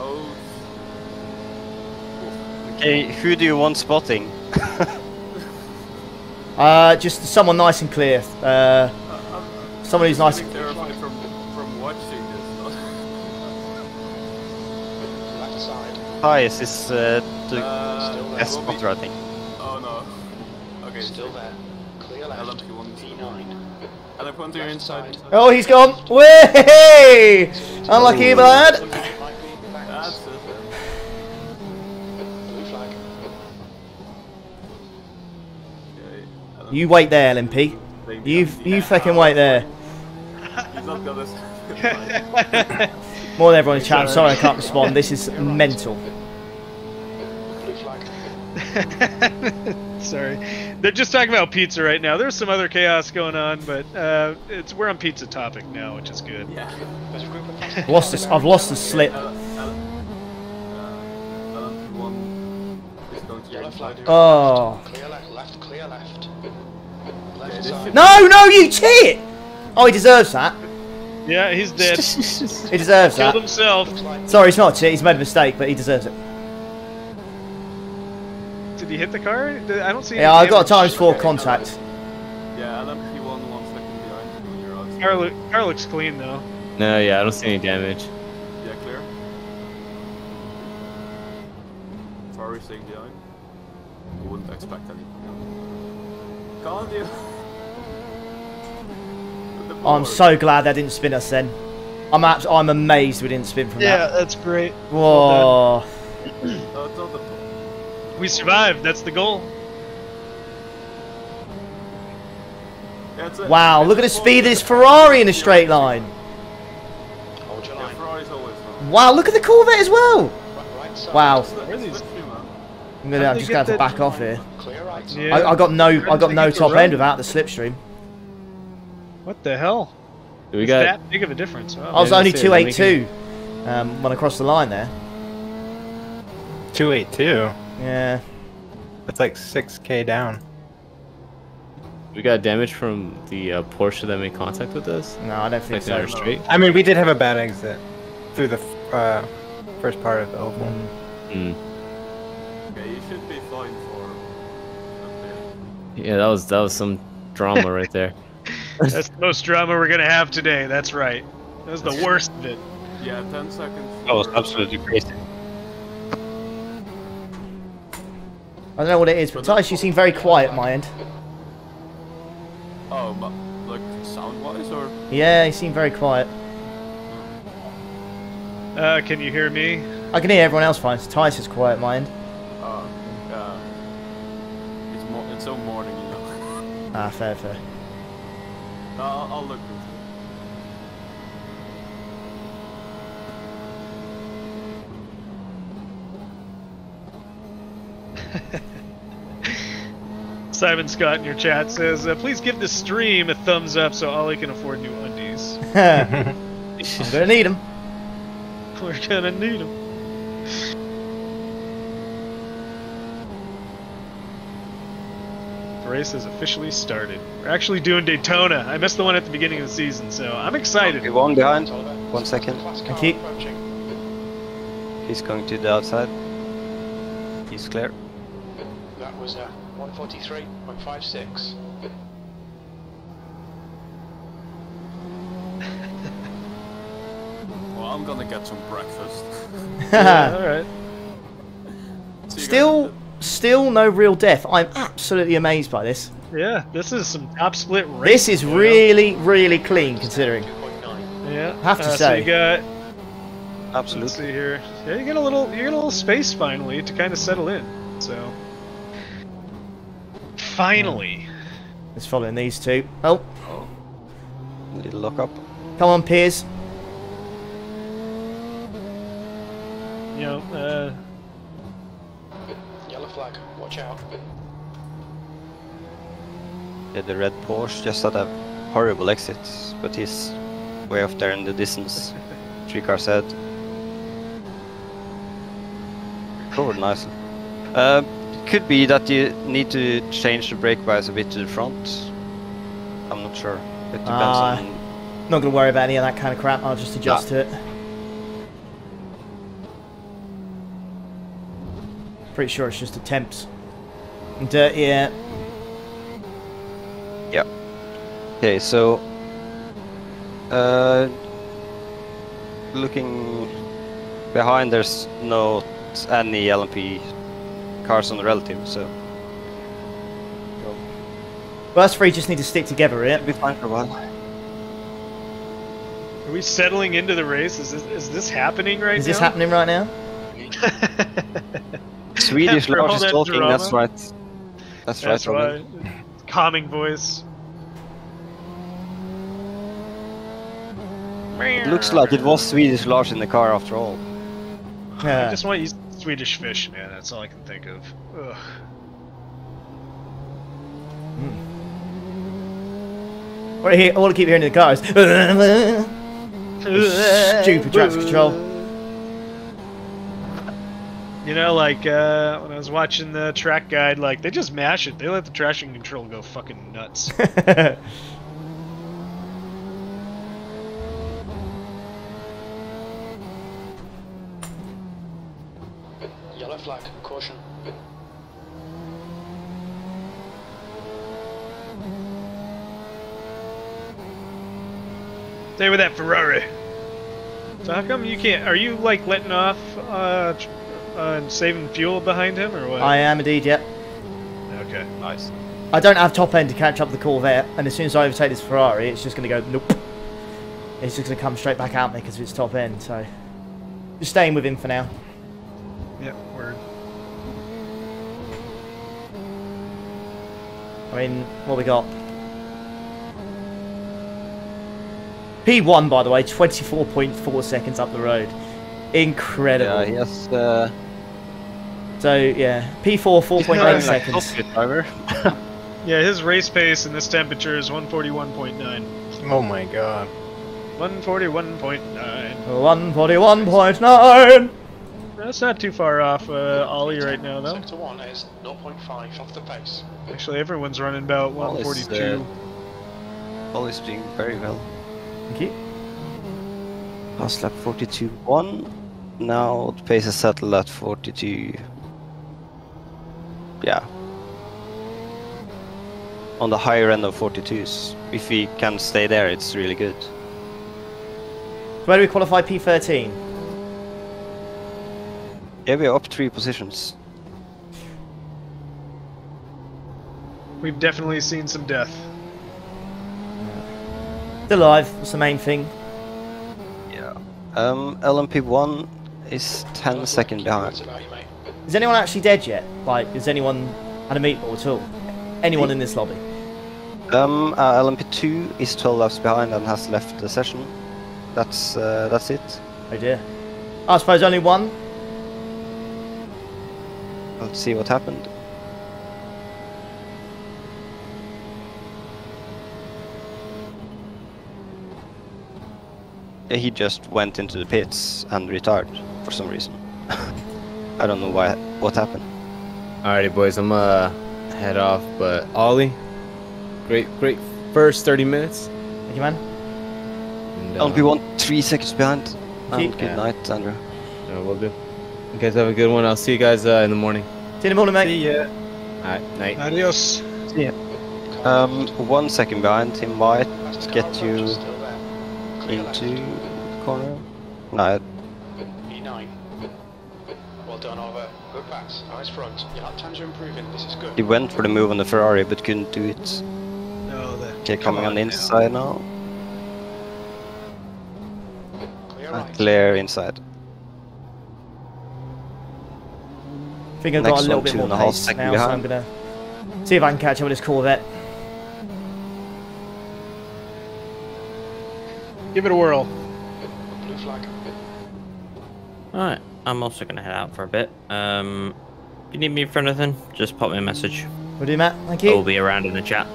Oh, Okay, who do you want spotting? Uh, just someone nice and clear. Uh, someone who's nice. getting terrified from from watching this. Hi, is this uh, the Uh, Still there. be- I think? Oh no. Okay. Still there. Clear left. LMP1. P9. LMP1 to your inside. inside. Oh, he's gone. Way! Unlucky, bud. You wait there, LMP. You you the- fucking wait there. He's not got this. More than everyone in chat. I'm sorry I can't respond. This is mental. Sorry, they're just talking about pizza right now. There's some other chaos going on, but uh, it's we're on pizza topic now, which is good. yeah. There's a group of fast I've lost this. I've lost the slip. L- L- uh, LMP1 is going to your Yellow inside flag. here. Oh. Clear left. Left. Clear left. Left this side. should- No, no, you cheat! Oh, he deserves that. Yeah, he's dead. He deserves Killed that. himself. Sorry, it's not a cheat. He's made a mistake, but he deserves it. Did he hit the car? I don't see. Yeah, any I got a times four contact. Yeah, LMP1 one second behind when you're outside. Car, loo- car looks clean though. No, yeah, I don't see any damage. Yeah, clear. Far staying behind. I wouldn't expect any. Can't you? With I'm so glad they didn't spin us then. I'm abs- I'm amazed we didn't spin from Yeah, that. that's great. Whoa. Oh, it's not the We survived. That's the goal. Yeah, a- Wow, look at the speed of this Ferrari in a straight line. Hold your line. Ferrari's always fun. Wow, look at the Corvette as well. Right, right side. Wow. It's the- Where are it's these- slipstream, man. I'm gonna I'm just they gonna have to back off here. Clear. Yeah. I, I got no I got no top end without the slipstream. What the hell? We It's got that big of a difference. Wow. I was Yeah, only that's it, let me 282 um, when I crossed the line there. 282. Yeah. That's like 6k down. we got damage from the uh, Porsche that made contact with us. No, I don't think Like so. our street. I mean, we did have a bad exit through the f- uh, first part of the oval. Mm. Okay, you should be fine for up there. Yeah, that was that was some drama right there. That's the most drama we're gonna have today. That's right. That was the worst of it. Yeah, 10 seconds. That was absolutely crazy. I don't know what it is, but Tice, you seem very quiet at my end. Oh, but like sound wise or? Yeah, you seem very quiet. Uh, can you hear me? I can hear everyone else fine. Tice is quiet at my end. Uh, yeah. It's mo- it's so morning, you know. Ah, fair, fair. I'll, I'll look into it. Simon Scott in your chat says, uh, "Please give the stream a thumbs up so Ollie can afford new undies. I'm gonna need them. We're gonna need them." Race has officially started. We're actually doing Daytona. I missed the one at the beginning of the season, so I'm excited. Okay, one behind. One second. Class Thank car you. approaching. He's going to the outside. He's clear. That was uh, 143.56. Well, I'm gonna get some breakfast. Yeah, all right. See still, guys. Still no real death. I'm absolutely amazed by this. Yeah, this is some top split race. This is really, really clean considering. 2.9. Yeah, have to uh, So say. you got Let's Absolutely. see here. Yeah, you get a little, you get a little space finally to kind of settle in. So, finally, It's following these two. Oh, Little lock up. come on, Piers. you know, uh, Yellow flag. Watch out. Yeah, the red Porsche just had a horrible exit, but he's way off there in the distance. Three cars ahead. Covered nicely. Uh, could be that you need to change the brake bias a bit to the front. I'm not sure. It depends Ah. on. Not gonna worry about any of that kind of crap. I'll just adjust to it. Pretty sure it's just attempts. And uh, yeah, Okay, so uh, looking behind, there's no any LMP cars on the relative, so well, us three just need to stick together, yeah. it'll be fine for a while. Are we settling into the race? Is this, is this happening right Is now? Is this happening right now? Swedish After Lars is that talking. That's right. That's, That's right, Robin. why. Calming voice. It looks like it was Swedish Lars in the car after all. I just want to eat Swedish fish, man. That's all I can think of. Ugh. Hmm. What I, hear, all I keep hearing in the car is stupid traction control. You know, like uh, when I was watching the track guide, like they just mash it. They let the traction control go fucking nuts. Yellow flag, caution. Stay with that Ferrari. So how come you can't? Are you like letting off uh, tr- uh, and saving fuel behind him, or what? I am indeed, yeah. Okay, nice. I don't have top end to catch up the Corvette, and as soon as I overtake this Ferrari, it's just going to go nope. It's just going to come straight back at me because of its top end. So, just staying with him for now. Yep, word. I mean, what we got? P1, by the way, 24.4 seconds up the road. Incredible. Yeah, he has. Uh, So, yeah, P4, 4.8 driving like seconds. Yeah, his race pace in this temperature is 141.9. Oh my god. 141.9. 141.9! That's not too far off uh, Ollie right now, though. Sector 1 is 0.5 off the pace. Actually, everyone's running about Ollie's, 142. Ollie's doing very well. Thank you. Past lap 42 1. Now the pace is settled at 42. Yeah. On the higher end of 42s. If we can stay there, it's really good. Where do we qualify P13? Yeah, we are up three positions. We've definitely seen some death. Still alive, that's the main thing. Yeah. Um, LMP1 is 10 seconds behind. That's about you, mate. Is anyone actually dead yet? Like, has anyone had a meatball at all? Anyone in this lobby? Um, uh, LMP2 is 12 laps behind and has left the session. That's uh, that's it. Oh dear. I suppose only one? Let's see what happened. He just went into the pits and retired for some reason. I don't know why. What happened? Alrighty, boys, I'm uh head off, but Ollie, great, great first 30 minutes. Thank you, man. And, uh, LMP1 three seconds behind. Okay. And good Yeah. night, Andrew. uh, will do. You guys have a good one. I'll see you guys uh, in the morning. See you in the morning, mate. See ya. Alright, night. Adios. See ya. Um, one second behind. He might That's get you is still there. Clear left. into corner. No, E9. Well done, Oliver. Good pass. Eyes front. Your lap times are improving. This is good. he went for the move on the Ferrari but couldn't do it. No, Okay, come coming on the inside now. Clear right. clear inside. I think I've got Next a little one, bit two more and a half pace second now, so I'm gonna see if I can catch up with this Corvette. Give it a whirl. Blue flag. Alright, I'm also gonna head out for a bit. Um, if you need me for anything, just pop me a message. Will do, Matt. Thank you. I will be around in the chat.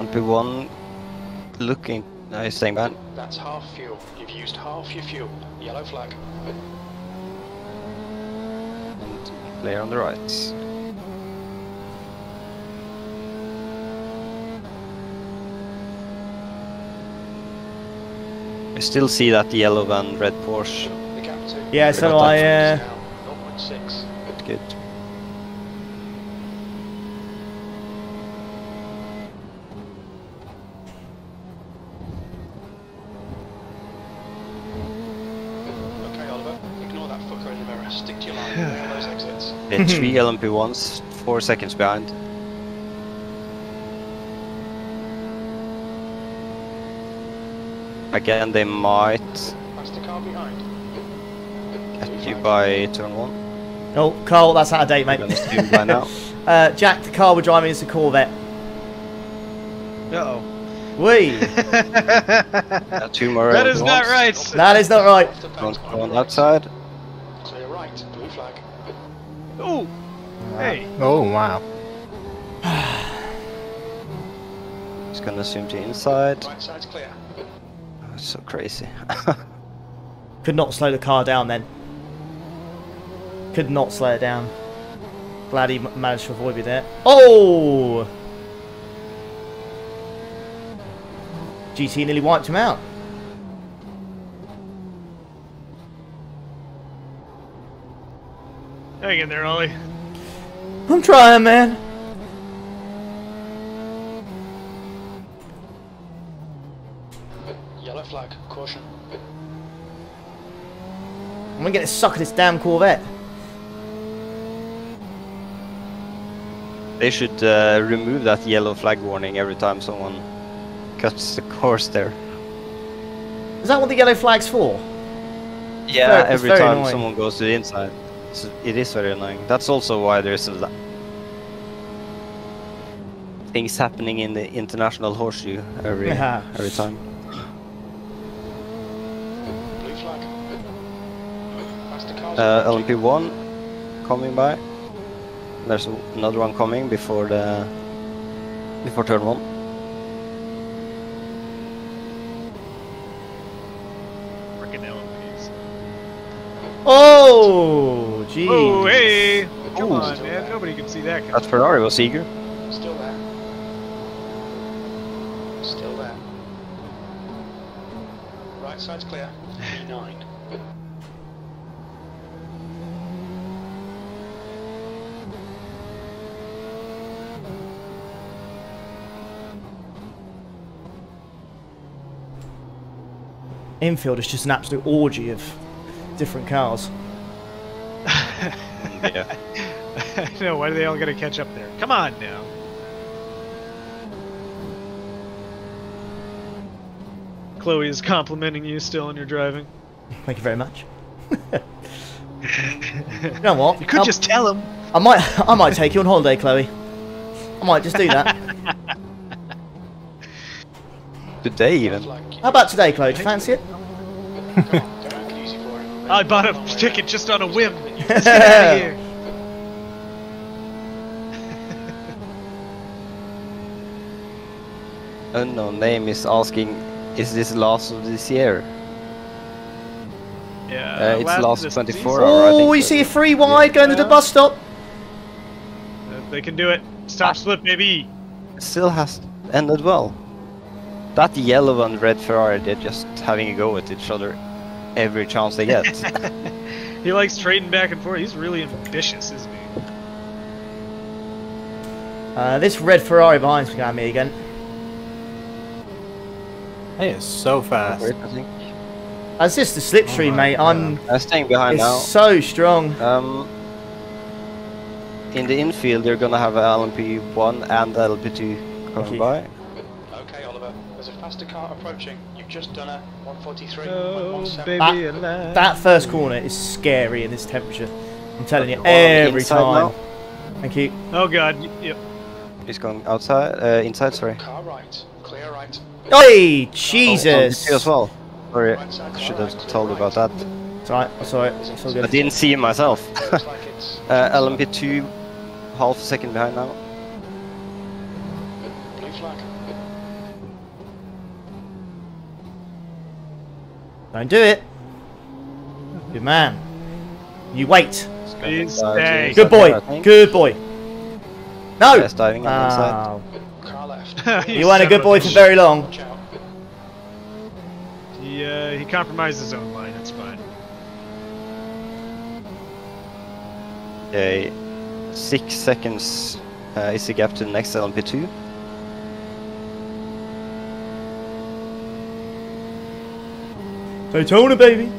And P1 looking. No, he's staying behind. That's half fuel. You've used half your fuel. Yellow flag. And clear on the right. I still see that yellow and red Porsche. The gap to Yeah, so do got I. Uh, now 0.6. Good. Okay, Oliver, ignore that fucker in the mirror. Stick to your line. For those exits. Three LMP1s, four seconds behind. Again, they might That's car behind. get you by turn one. oh, Carl, that's out of date, mate. by now. uh, Jack, the car we're driving is a Corvette. Uh Wee. oh. Yeah, two more. that is not LMP1s. right. that is not right. Off the Don't go on that side. Clear right. Blue flag. Oh, hey. Oh wow. It's gonna zoom to inside. Right side's clear. That's so crazy. Could not slow the car down then. Could not slow it down. Glad he managed to avoid me there. Oh! GT nearly wiped him out. Hang in there, Ollie. I'm trying, man. Yellow flag. Caution. I'm gonna get stuck at this damn Corvette. They should uh, remove that yellow flag warning every time someone cuts the course there. Is that what the yellow flag's for? Yeah, very- it's every time annoying. someone goes to the inside. So it is very annoying. That's also why there's a things happening in the international horseshoe every Yeah. every time. Blue flag. That's the car's Uh, approaching. LMP1 coming by. There's another one coming before the before turn one. Freaking LMPs. Oh, jeez. Oh, hey! Come Ooh. on, man. Nobody can see that coming. That Ferrari was eager. Still there. Still there. Right side's clear. E9. Infield is just an absolute orgy of different cars. yeah. I know. Why do they all gotta catch up there? Come on now. Chloe is complimenting you still on your driving. Thank you very much. you know what? You could Um, just tell him. I might, I might take you on holiday, Chloe. I might just do that. Today even. How about today, Chloe? Do you fancy it? I bought a ticket just on a whim. Let's get out of here. Unknown name is asking, is this last of this year? Yeah. Uh, it's last last 24 season. hour, Oh, think we so. see a three wide going to the bus stop. Uh, They can do it. Stop slip, baby. Still has ended well. That yellow and red Ferrari, they're just having a go at each other every chance they get. He likes trading back and forth. He's really ambitious, isn't he? Uh, this red Ferrari behind's behind me again. He is so fast. I think. That's just the slipstream, Oh my mate. I'm. Uh, staying behind It's now. so strong. Um, in the infield, you're gonna have a LMP1 and LMP2 Thank coming by. Faster car approaching. You've just done a 143. Oh, 117. baby, alive. That first corner is scary in this temperature. I'm telling you, One on the every time. now. Thank you. Oh god. y- Yep. He's going outside, uh, inside, sorry. Car right. Clear right. Oi, LMP2 Jesus! as well. Sorry, Right side, should have right, told you about that. It's alright, it's alright. It's all I didn't see him myself. Looks like it's uh, LMP2, half a second behind now. blue flag. Don't do it. Good man. You wait. Please Uh, stay. Good inside there, I boy. Good boy. No! Yes, diving on the inside. Oh, Car left. you weren't a good boy for very long. Watch out. Yeah, he compromised his own line. It's fine. Okay, six seconds uh, is the gap to the next LMP2. Daytona, baby.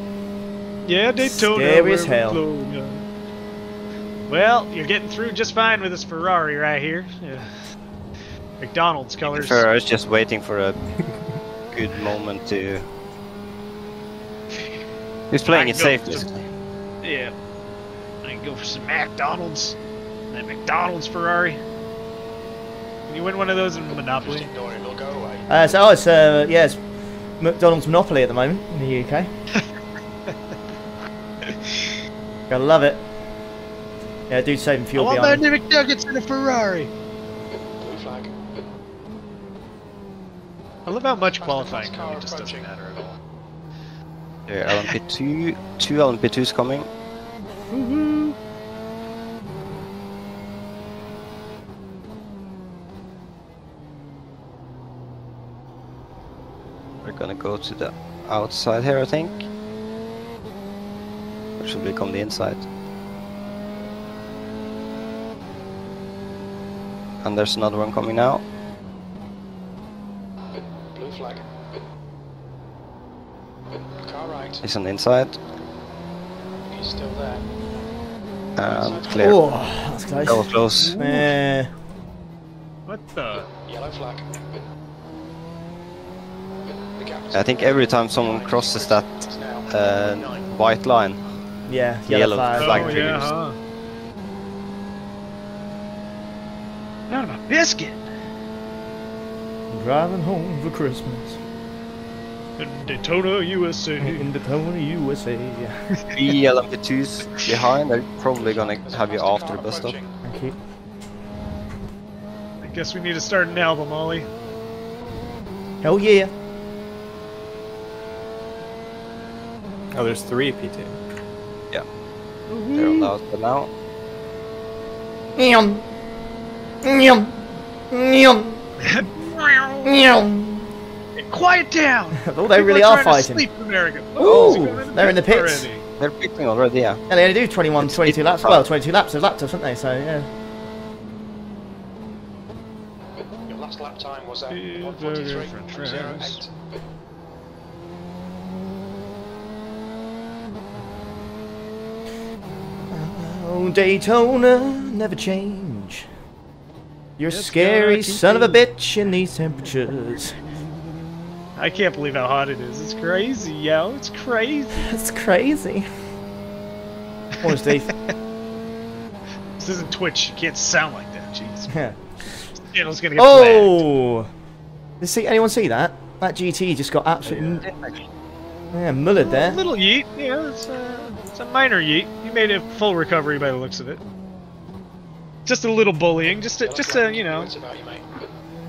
Yeah, Daytona. Scary as where we hell. Well, you're getting through just fine with this Ferrari right here. Yeah. McDonald's colors. Fair, I was just waiting for a good moment to. He's playing it go safe. for this some- Yeah. I can go for some McDonald's. That McDonald's Ferrari. Can you win one of those in Monopoly? Just ignore it, it'll go away. Uh, so, oh, it's, uh, yeah, it's McDonald's Monopoly at the moment in the UK. Gotta love it. Yeah, dude saving I fuel want behind my him. McNuggets in a Ferrari. Blue flag. I love how much qualifying car really just doesn't approaching. matter at all. Yeah, LMP2, two LMP2s coming. We're gonna go to the outside here, I think. Or should we come the inside? And there's another one coming now. Blue flag. Car right. He's on the inside. He's still there. Um, and clear. Oh, that's close. That was close. What the? Yellow flag. The gap I think every time someone crosses that is now uh, white line, yeah, Yellow yellow flag. flag. oh, yeah, huh? Not a biscuit. Driving home for Christmas In Daytona, USA. in Daytona, USA. three LMP2s behind, they're probably gonna have you Fastest after the bus stop. approaching. Thank you. I guess we need to start an album, Ollie. Hell yeah. Oh, there's three P2. Yeah. Mm-hmm. They're on the outside now. Yum. Yum. Yum. Yum. Quiet down. Oh, they People really are trying to fighting. Sleep in America. Ooh, Oh, he's they're in the pits. already. They're picking already, yeah. And they only do 21, 22 laps. Well, 22 laps of lap times, don't they? So, yeah. Your last lap time was at Yeah, 143.08. different tracks. Oh, Daytona, never change. You're a scary son of a bitch in these temperatures. I can't believe how hot it is. It's crazy, yo. It's crazy. It's crazy. Morning, Steve. This isn't Twitch. You can't sound like that. Jeez. Yeah. Channel's gonna get oh! flagged. Oh! Did see anyone see that? That GT just got absolutely yeah, mullered A there. little yeet. Yeah, it's, uh, it's a minor yeet. You made a full recovery by the looks of it. Just a little bullying. Just a, just a, you know. Words about you, mate.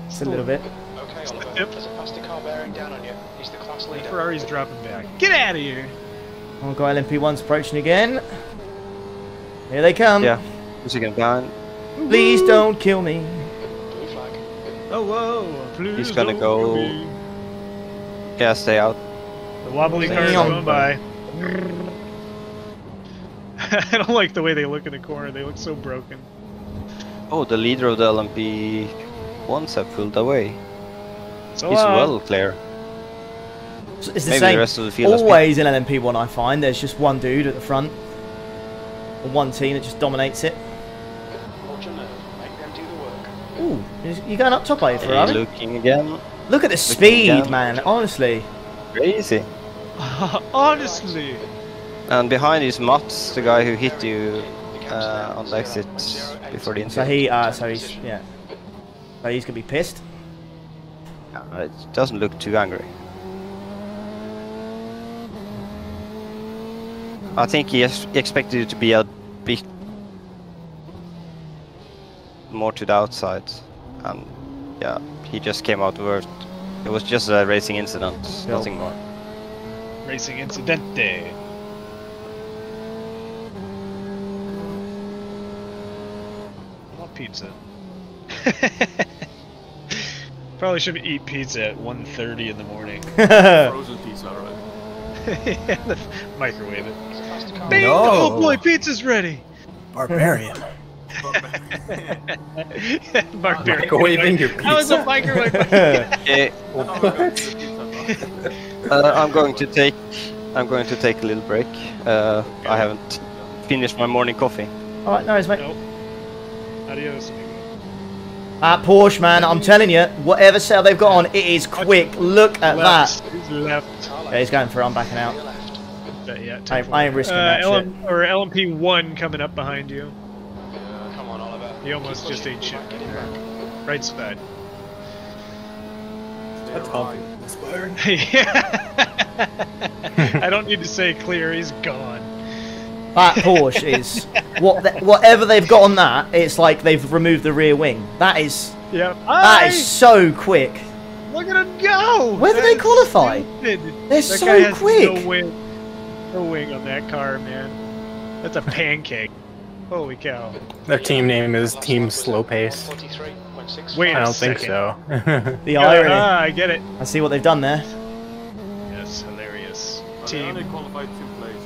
Just a little bit. Okay, Oliver. There's a faster car bearing down on you. He's the class leader. Ferrari's dropping back. Get out of here. Oh, got LMP1's approaching again. Here they come. Yeah. Who's he gonna behind? Please don't kill me. Blue flag. Oh whoa! Please He's gonna don't go- kill me. Yeah, stay out. The wobbly car's Damn. going by. I don't like the way they look in the corner. They look so broken. Oh, the leader of the LMP ones have pulled away. So He's uh, well clear. It's the Maybe same. the rest of the field has Always in LMP1, I find there's just one dude at the front, or one team that just dominates it. Hold your nerve. Make them do the work. Ooh, is- you going up top, are you, Hey, Ferrari? looking again. Look at the speed, down. man. Honestly. Crazy. honestly, And behind is Mats, the guy who hit you uh, on the exit before the incident. So incident. he, uh, so he's, yeah. So he's gonna be pissed. Uh, It doesn't look too angry. I think he expected it to be a bit more to the outside, and yeah, he just came out worst. It was just a racing incident, Yep. nothing more. Racing incidente. Eh? I want pizza. Probably should eat pizza at 1.30 in the morning. Frozen pizza, right? the microwave it. There's a faster car. Bing! No. Oh boy, pizza's ready. Barbarian. Mark Berry. Microwaving your That was a pizza? microwave. Okay, What? uh, I'm going to take I'm going to take a little break. Uh, I haven't finished my morning coffee. Alright, no worries, mate. nope. Adios. amigo. That Porsche, man, I'm telling you, whatever cell they've got on, it is quick. Look at that. He's left. Yeah, he's going for it. I'm backing out. Your. But yeah, I, take I ain't risking uh, that LM, or LMP one coming up behind you. Come on, Oliver. He almost Keep just ate shit. Get it back. Right side. That's awful inspiring. yeah. I don't need to say clear. He's gone. That Porsche is what the, whatever they've got on that. It's like they've removed the rear wing. That is Yep. that is so quick. Look at him go! Where did they qualify? stupid. They're That so guy has quick. No wing. No wing on that car, man. That's a pancake. Holy cow. Their team name is Team Slow Pace. 143.6. Wait I don't think second. so. The Yeah, irony. ah, I get it. I see what they've done there. Yes, hilarious. But They qualified two plays,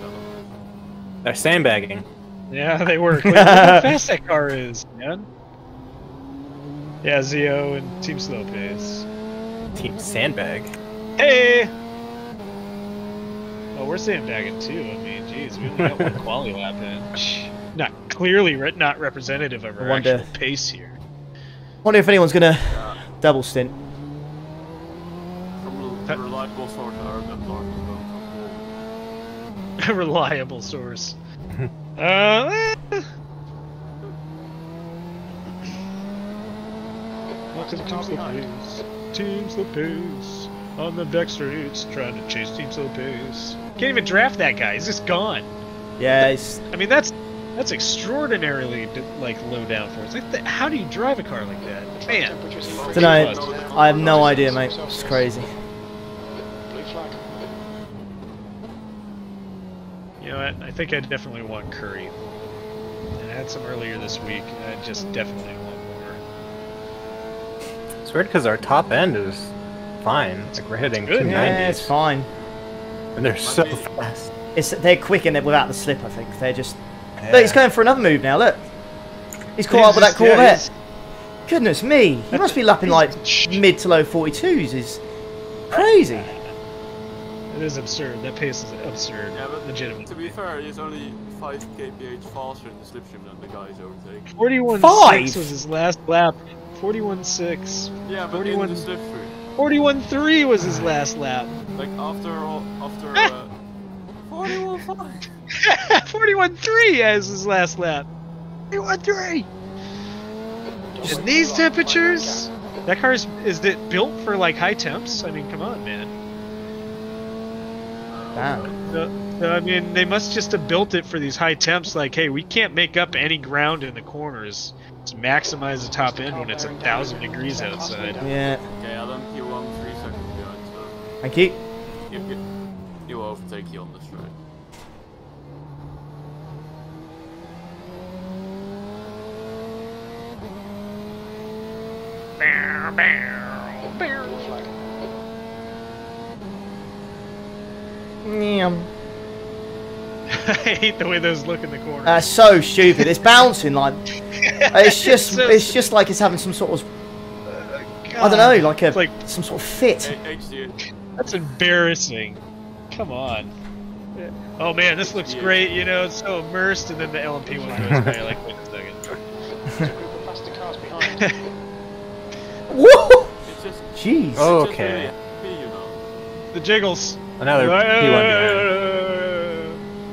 They're sandbagging. Yeah, they were. Look at how fast that car is, man. Yeah, Zio and Team Slow Pace. Team Sandbag. Hey! Oh, we're sandbagging too. I mean, jeez, we only got one quali lap in. Not clearly re- not representative of I our wonder- actual pace here. Wonder if anyone's gonna double stint. A reliable source, I that A reliable source. uh. Welcome to Team Slow Pace. Team Slow Pace. On the back streets, trying to chase teams Slow Pace. Can't even draft that guy. He's just gone. Yeah, it's I mean, that's that's extraordinarily like low downforce. Like, th- how do you drive a car like that, man? Temperatures I have no idea, mate. It's crazy. You know what? I think I definitely want Curry. I had some earlier this week. I just definitely want more. It's weird because our top end is fine. Like we're hitting good. Yeah, it's fine. And they're so fast. It's they're quick in it without the slip. I think they're just. Yeah. Look, he's going for another move now. Look, he's caught up with that He's- yeah, Corvette. Goodness me, he must be lapping like mid to low 42s. Is crazy. It is absurd. That pace is absurd. Yeah, but Legitimate. to be fair, he's only 5 kph faster in the slipstream than the guys overtaking. 41 Five? 6 was his last lap. 41 6. Yeah, but 41 in the slipstream. 41 3 was his last lap. Like after all, after uh, 41 5. 41 3 as his last lap. 41 3! In these temperatures? That car is, is it built for like high temps? I mean, come on, man. Damn. So, so, I mean, they must just have built it for these high temps. Like, hey, we can't make up any ground in the corners. Let's maximize the top end when it's a thousand degrees outside. Yeah. Okay, Adam, you won 3 seconds behind, so Thank you. you, you, you will overtake you on the straight. Blue flag. I hate the way those look in the corner. That's so stupid. It's bouncing like. It's just. so It's just like it's having some sort of. I don't know, like a It's like some sort of fit. Hey, HD, that's embarrassing. Come on. Oh man, this looks Yeah. great. You know, it's so immersed, and then the LMP one goes by. Like, wait a second. There's a group of faster cars behind. Whoa! it's just, Jeez. Oh. it's just Okay. really happy, you know. The jiggles. Another P1 behind.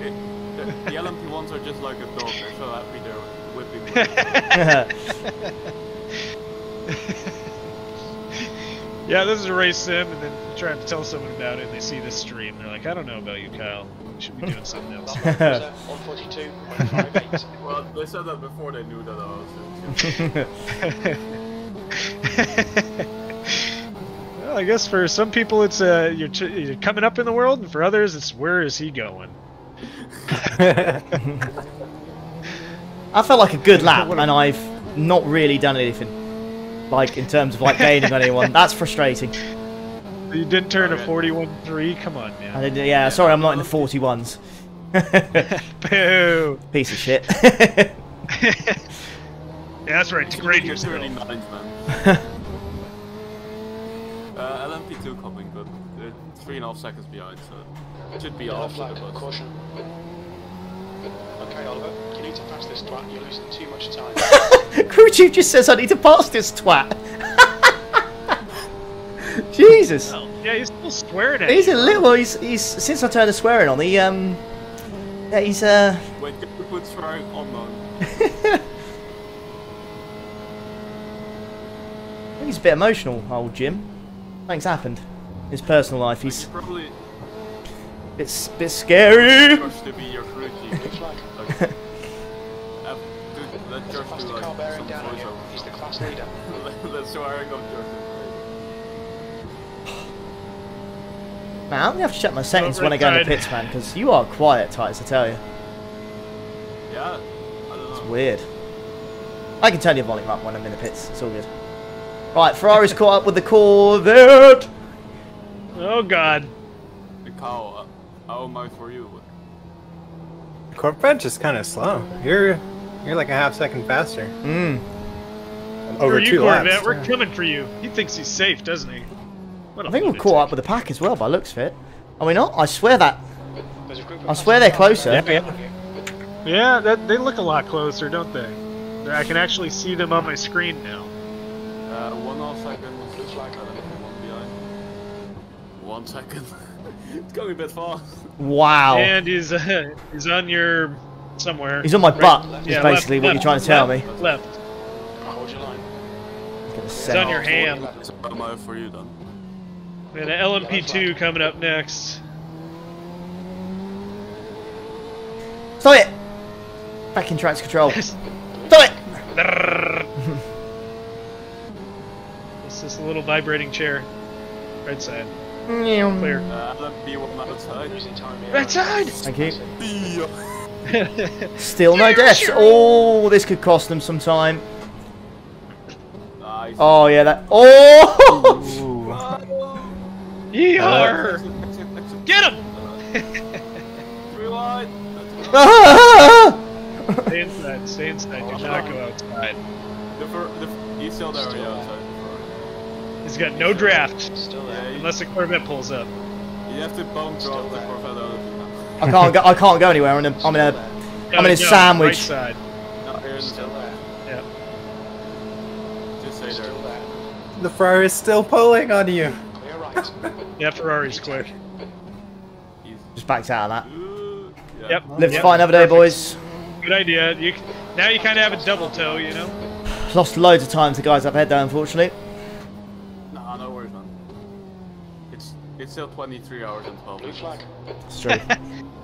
It, the, the LMP ones are just like a dog, they're so happy they're whipping. yeah, this is a race sim, and then trying to tell someone about it, and they see this stream. They're like, I don't know about you, Kyle. We should be doing something else. That was 142.58. well, they said that before they knew that I was doing well, I guess for some people, it's uh, you're, ch- you're coming up in the world, and for others, it's where is he going? I felt like a good lap, and I've not really done anything. Like in terms of like gaining on anyone. That's frustrating. You didn't turn a Okay. 41-3? Come on, I man. did, yeah, sorry, I'm not in the 41s. Boo! Piece of shit. Yeah, that's right. Degrade You're yourself. 39, man. uh, LMP2 coming, but they're three and a half seconds behind, so it should be Yellow off flag, the bus. caution. Okay, Oliver, you need to pass this twat. You're losing too much time. Crew chief just says I need to pass this twat. Jesus. Yeah, he's still swearing at He's you. a little. He's he's since I turned the swearing on. He um. Yeah, he's uh. Wait, can we put swearing on man? He's a bit emotional, old Jim. Things happened. His personal life. He's You probably a bit bit scary. Josh to be your crew chief. flag. Like, have, do, let There's do like some down on you. voiceover. He's the class leader. Let swearing of Josh. Man, I'm gonna have to check my settings when I go in the pits, man, because you are quiet, Titus. I tell you, Yeah, I don't know. weird. I can turn your volume up when I'm in the pits. It's all good. Right, Ferrari's caught up with the Corvette. Oh God. The cow, uh, how am I for you? Corvette just kind of slow. You're you're like a half second faster. Mm. Over you, two Corvette, laps. we're coming for you. He thinks he's safe, doesn't he? What a I think we're lunatic. caught up with the pack as well by looks of it. Are we not? I swear that. There's a group of I swear they're closer. bearing down on you. Yeah, that, they look a lot closer, don't they? I can actually see them on my screen now. Uh, one half second. Blue flag. I don't know, one behind. One second. it's going a bit fast. Wow. And he's uh, he's on your somewhere. He's on my Right- butt. Is yeah, basically left, what you're trying to tell me. left, Left. Hold your line. It's on your ham. So how am I for you then? And an LMP2 coming up next. Stop it! Back in traction control. Stop it! It's this little vibrating chair. Right side. Thank Clear. Uh, LMP1 outside. Losing time here. Right side! you. Yeah. Still no deaths. Oh, this could cost them some time. Nice. Oh yeah, that. Oh! Yeehaw! Get him! Rewind. Stay inside, stay inside, do not go outside. The fir- the f- he's still there, Still yeah, there. outside. He's got no draft, Still there. you, unless the Corvette pulls up. you have to bump Still drop the there. Corvette out of I can't go. I can't go anywhere. I'm in a. I'm in a. I'm in a sandwich. Right side. Not here in the Still center. there. Just say Still there. there. The Ferrari is still pulling on you. Clear right. Yeah, Ferrari's quick. Just backed out of that. Yeah. Yep. Live to yep, fight another day, perfect. boys. Good idea. You now you kind of have a double toe, you know. Lost loads of time to guys up ahead though, unfortunately. Nah, no worries, man. It's it's still 23 hours and 12 Blue minutes. flag. It's true.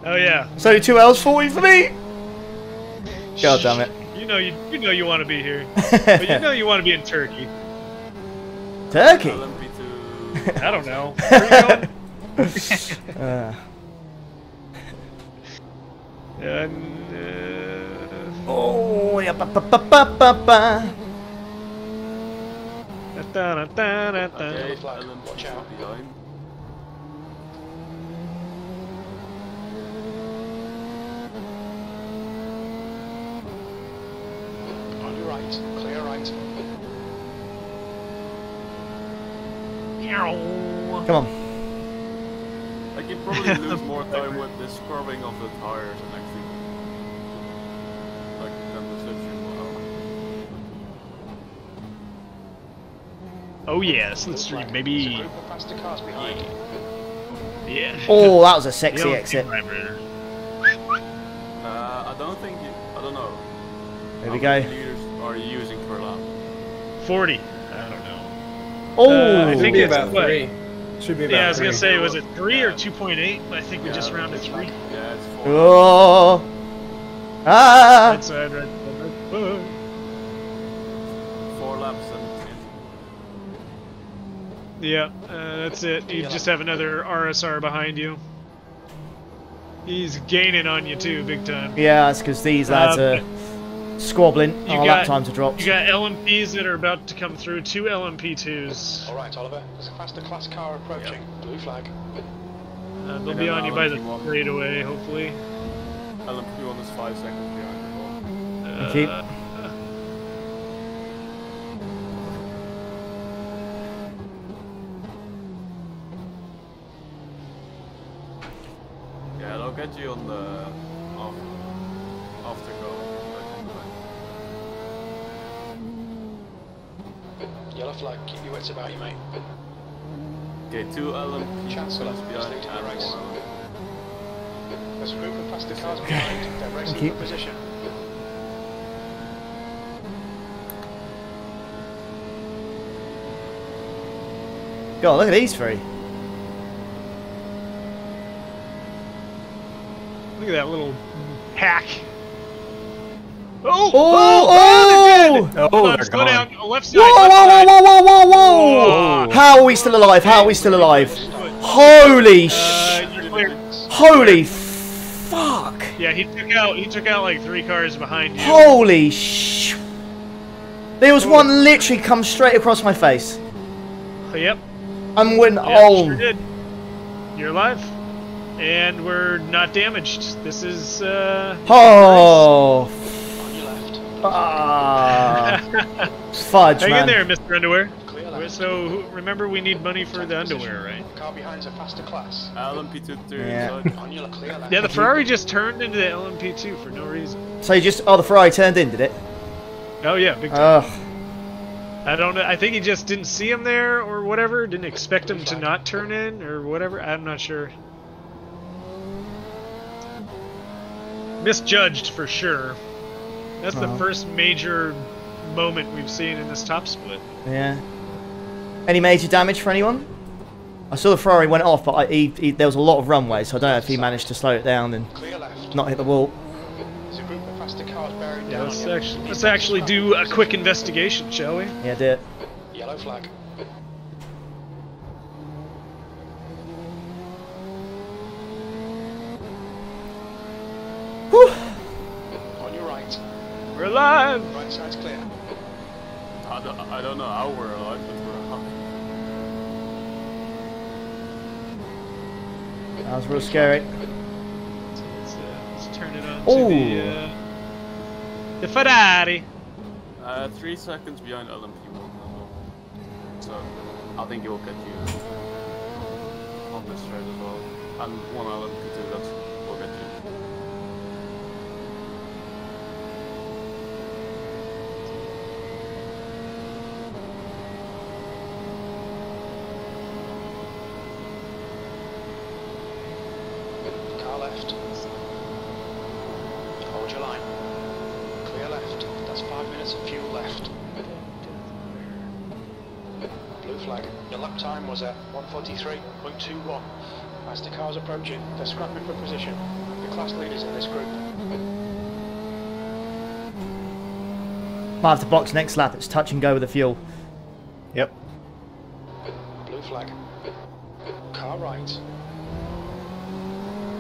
Oh yeah. it's only two hours forty for me. God damn it. You know you you know you want to be here, but you know you want to be in Turkey. Turkey. I don't know. Where you going? Uh, And, uh, oh yeah. Ba, ba, ba, ba, ba, ba. da, da, da, da, da. Okay, Watch out. behind. On your right. Clear right. Come on. Like you probably lose more time with the scrubbing of the tires and actually like than the switching. Oh yeah, Blue let's flag. stream, There's a maybe. group of plastic cars behind. Yeah. Oh, that was a sexy exit. Uh, I don't think you. I don't know. There How we many go. Liters are you using per lap? Forty. I don't know. Oh, Uh, I think it's about what? three. Should be about Yeah, I was three. gonna say, was it three or two point eight? But I think we just rounded blue three. flag. Yeah, it's four. Oh. Ah. Right side, right side, right. Four laps and. Yeah, uh, that's it. You just have another RSR behind you. He's gaining on you too, big time. Yeah, that's because these lads Um, are squabbling. You Our got- lap times are dropped. You got LMPs that are about to come through. Two LMP2s. All right, Oliver. There's a faster class car approaching. Blue flag. Uh, they'll And be then on you by the LMP1. straightaway, hopefully. LMP1 is 5 seconds behind as well. Thank you. Yeah, they'll get you on the off, after go. Yellow flag. Keep your wits about you, mate. Okay, two LMP Chancellor, behind just and to the race. one There's a group of faster cars behind. They're racing for position. God, look at these three. look at that little hack. Oh! Oh! they're Oh! dead! Oh, Hold on, they're slow gone. down. Left side. Whoa, left whoa, side. whoa, whoa, whoa, whoa, whoa! Oh. How are we still alive? How are we still alive? Holy sh! Uh, you're clear. Holy fuck! Yeah, he took out he took out like three cars behind you. Holy sh! There was one literally come straight across my face. Yep. And when Yeah, oh, sure did. You're alive, and we're not damaged. This is uh. oh, On your left. ah, fudge, Hang man. in there, Mr. Underwear. So remember, we need money for the underwear, right? Car behind's a faster class. LMP2 to Yeah. inside. On your clear left. Yeah, the Ferrari just turned into the LMP2 for no reason. So you just oh, the Ferrari turned in, did it? Oh yeah, big time. Ugh. I don't know. I think he just didn't see him there or whatever. Didn't expect him to not turn in or whatever. I'm not sure. Misjudged for sure. That's the first major moment we've seen in this top split. Yeah. Any major damage for anyone? I saw the Ferrari went off, but I, he, he, there was a lot of runway, so I don't know if he managed to slow it down and not hit the wall. There's a group of faster cars bearing Yeah, let's actually let's actually do a quick investigation, shall we? Yeah, did it. Yellow flag. Whew. On your right. We're alive. Right side's clear. I don't, I don't know how we're alive, but we're alive. That was real scary. Let's, uh, let's turn it on Ooh. to the uh, the Ferrari. Uh, three seconds behind LMP1. So, I think it will get you on this straight as well. And one LMP2 that's will get you. Car left. Hold your line. Clear left. That's five minutes of fuel left. Blue flag. Your lap time was at 143.21. As the cars approaching, they're scrapping for position. The class leaders in this group. Might have to box next lap. It's touch and go with the fuel. Yep. Blue flag. Car right.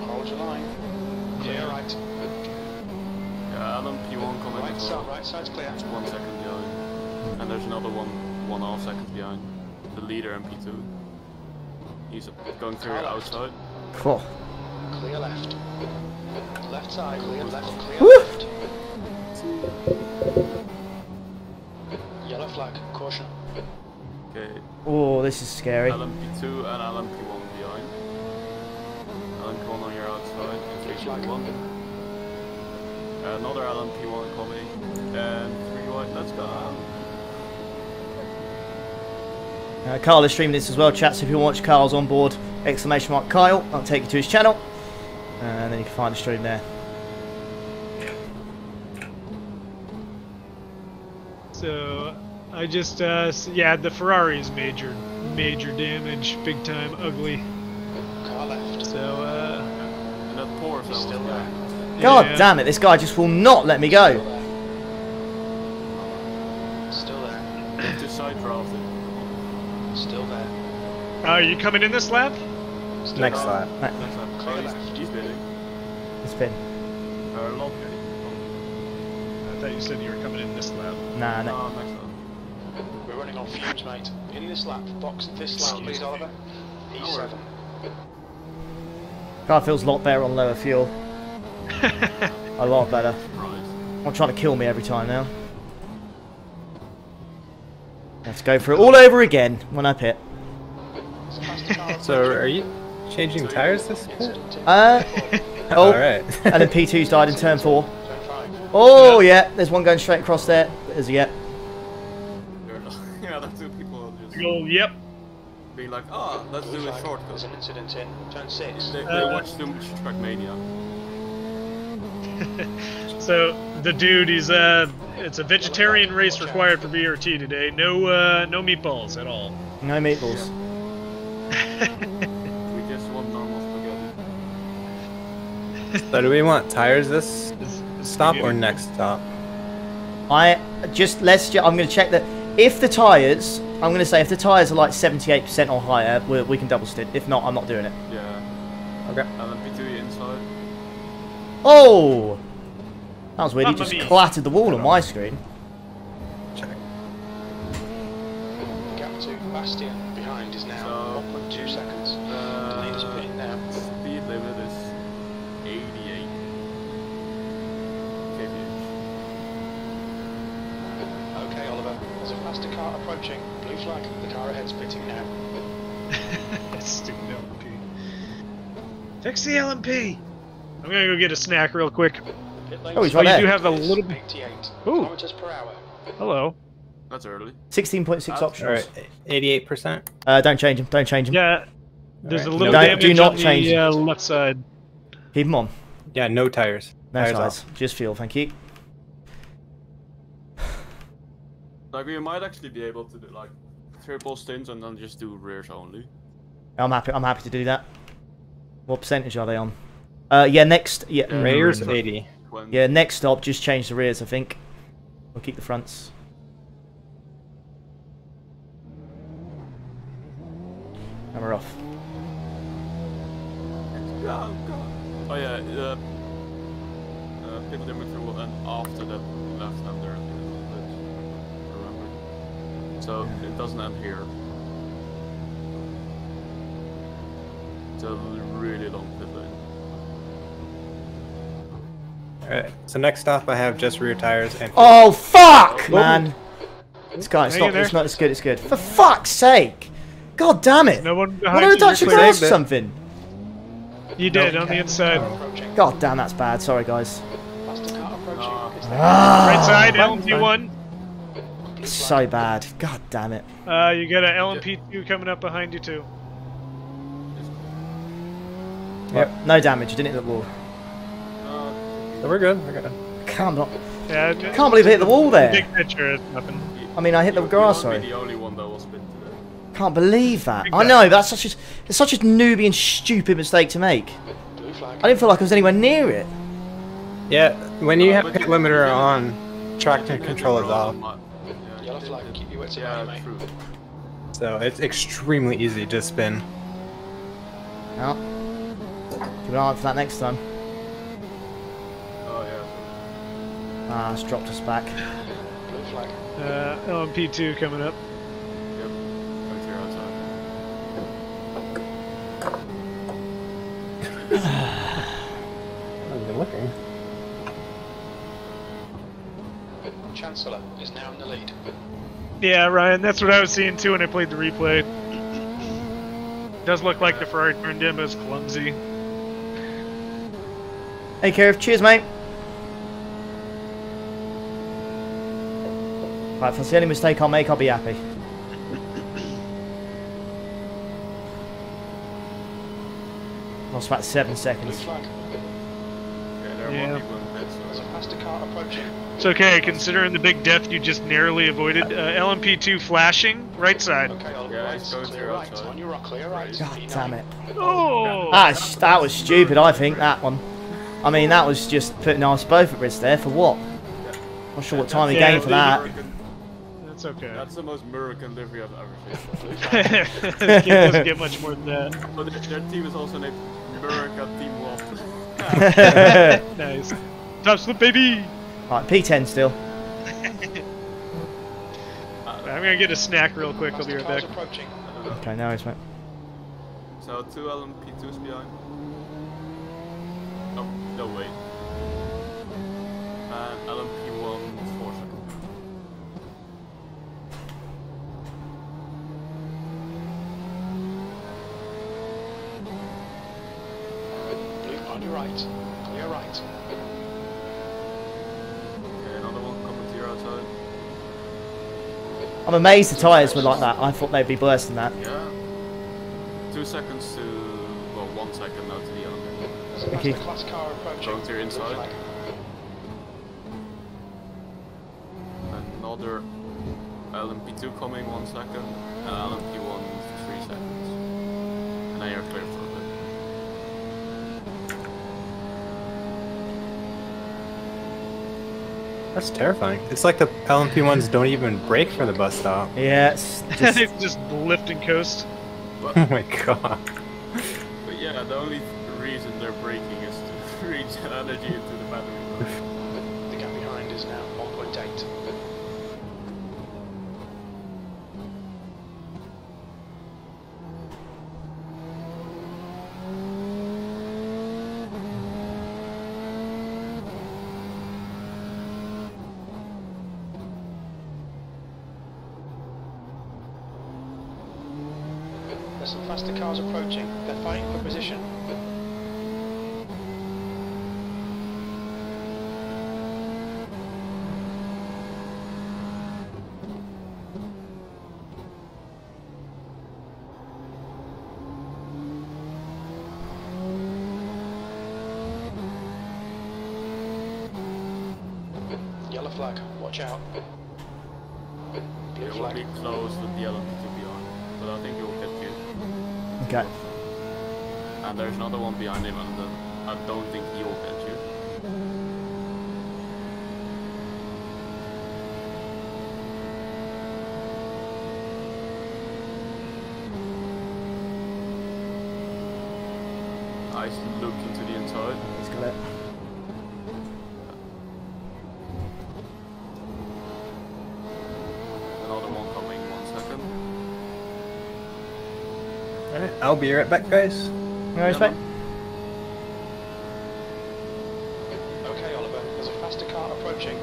Hold your line. Clear Yeah. right. Yeah, LMP1 coming Right side, right side's clear. It's one second behind. And there's another one, one half second behind. The leader MP2. He's going through Car left. outside. Cool. Clear left. Left side, clear left, clear Woo! left. Yellow flag, caution. Okay, Oh, this is scary. LMP2 and LMP1 behind. LMP1 on your outside. In three, one. Another LMP1 coming. And three wide. Let's go. Uh, Kyle is streaming this as well, chat. So if you want to watch Kyle's on board, exclamation mark Kyle, I'll take you to his channel, and then you can find the stream there. So I just uh yeah, the Ferrari's major major damage, big time ugly. Car left. So uh And that Porsche that Still there. God yeah. damn it, this guy just will not let me go. Still there. Just side drafted. Still there. Are you coming in this lap? Still Next there. lap. Next up. Clear Oh, left. he's, he's bidding. It's been. Uh, Locke. thought you said you were coming in this lap. Nah, no. Uh, next one. We're running on fumes, mate. In this lap, box this lap, please, me. Oliver. E7. Car feels a lot better on lower fuel. a lot better. Right. Not trying to kill me every time now. Let's go for it all over again when I pit. There's a faster car So are you changing tires this pit? Uh, oh, Alright. and then P2's died in turn four. Oh, yeah, there's one going straight across there. There's a yeah. There are no- yeah, the two people just Go, yep. being like, ah, let's do a flag. shortcut. There's an incident in turn 6. They, they Uh, watch too much Trackmania. So the dude, he's uh, it's a vegetarian race required for BRT today. No, uh, no meatballs at all. No meatballs. We just want normal spaghetti. So do we want tires this This- this stop or next stop? I just let's. Ju- I'm going to check that if the tires. I'm going to say if the tires are like 78% or higher, we, we can double stint. If not, I'm not doing it. Yeah. Okay. And then P2 inside. Oh, that was weird. He just clattered the wall on my screen. Check. Gap to Bastion behind is now So- 1.2 seconds. The leader's Uh, pitting now. speed limit is 88 kph. Okay, Oliver. There's a faster car approaching. Blue flag. The car ahead's pitting now. Stupid LMP. Fix the LMP. I'm gonna go get a snack real quick. Pit lane Oh, he's Oh, right you do have a little bit. 88 Ooh. kilometers per hour. Hello. That's early. 16.6 That's- options. Alright, 88%. Uh, don't change them. Don't change them. Yeah. There's a little Don't- damage do not on change the it. uh, left side. Keep them on. Yeah, no tires. No tires size. Just fuel. Thank you. Like we might actually be able to do like triple stints and then just do rears only. I'm happy. I'm happy to do that. What percentage are they on? Uh, yeah. Next. Yeah. Yeah. Rears Mm. 80. When Yeah. Next stop. Just change the rears. I think. We'll keep the fronts. And we're off. Oh, God. Oh yeah, uh, uh, pit limiter will end after that left hander. Remember. So it doesn't end here. It's a really long pit lane. Alright, so next stop I have just rear tires and Oh fuck, man! It's got Hang stop. in. It's not. It's good. It's good. For fuck's sake! God damn it! No one What behind did you. touch the you're grass saved or it. something? You did on the inside. God damn, that's bad. Sorry, guys. Faster. Ah. Is there- Right side, LMP one. So bad. God damn it. Uh, you got a LMP two coming up behind you too. Yep. No damage. You didn't hit the wall. So we're good, we're good. Can't, not, Yeah. can't believe I hit the wall there. Big picture, it's nothing. I mean, I hit the grass. You won't Sorry. the only one that will spin today. Can't believe that. Big I know. That's such a. It's such a newbie and stupid mistake to make. Blue flag. I didn't feel like I was anywhere near it. Yeah, when you Uh, have but pit limiter you- on, traction You control is off. yeah, Yellow flag, did- keep you at Yeah, true. So it's extremely easy to spin. No. Keep an eye out for that next time. Oh yeah. Ah, it's dropped us back. Blue flag. Uh, LMP two coming up. Yep. Right here outside. I've been looking. Chancellor is now in the lead. Yeah, Ryan, that's what I was seeing too when I played the replay. Does look like the Ferrari turned in, but it's clumsy. Hey, Kirif. Cheers, mate. Right, if that's the only mistake I'll make, I'll be happy. Lost about seven seconds. Yeah, there are Yeah. more people in pit, There's so a faster car approaching. It's okay, considering the big death you just narrowly avoided. Uh, LMP2 flashing, right side. Okay, Oliver, Yeah, right, it's going clear through right. outside. On your right, clear. God damn it. Oh! That's, that was stupid, I think, that one. I mean, that was just putting us both at risk there for what? Not sure what time he Yeah, gained for the that. American- That's okay. That's the most American livery I've ever seen. it doesn't get much more than that. Oh, but their, their team is also named America Team Wolf. Nice. Top slip, baby! Right, P10 still. I'm gonna get a snack real quick. I'll be right back. Cars approaching. Okay, no worries, mate. So two LMP2s behind. Oh, no wait. Uh, and LMP1 four seconds. Blue on your right. Clear right. Okay, another one coming to your outside. I'm amazed the tyres were like that. I thought they'd be worse than that. Yeah. Two seconds to well, one second now to the other. Okay. master class car approaching. Going to your inside. Another LMP2 coming one second, and LMP1 three seconds. And now you're clear for a bit. That's terrifying. It's like the LMP ones don't even brake for the bus stop. Yeah, it's just, it's just lift and coast. Oh my god. But yeah, the only reason they're braking is to reach energy into the battery. The gap behind is now 1.8. There's some faster cars approaching. They're fighting for position. Yellow flag, watch out. Blue It will flag. be close with the LMP2 behind, but I think it will get you. okay. And there's another one behind him, and then I don't think he will get you. Nice look into the inside. He's got it. Another one coming one second. Alright, I'll be right back, guys. No worries, mate. Okay, Oliver, there's a faster car approaching.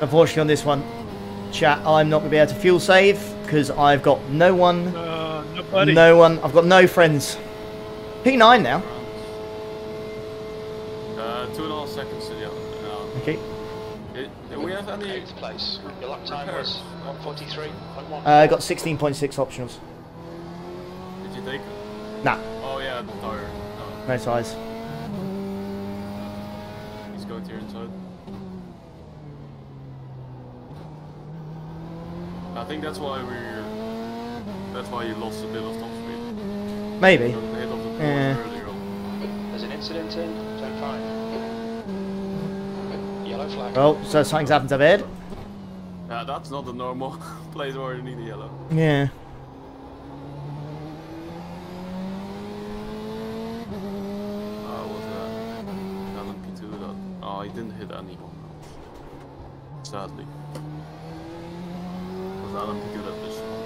Unfortunately, on this one, chat, I'm not going to be able to fuel save because I've got no one, Uh, nobody. no one. I've got no friends. P9 now. Uh, two and a half seconds to the other. Okay. it, do we have any? Eighth place. Your lap time was 143.1. Uh, I got 16.6 optionals. Did you take it? Nah, Oh yeah, the tire. No, no size. he's going to your inside. I think that's why we're. That's why you lost a bit of top speed. Maybe. The hit of the Porsche Yeah. There's an incident in turn 5. Yellow flag. Oh, so something's happened up ahead. Yeah, that's not a normal place where you need a yellow. Yeah. Uh, was uh, LMP2 that? Oh, he didn't hit anyone. Sadly. Was LMP2 that this one?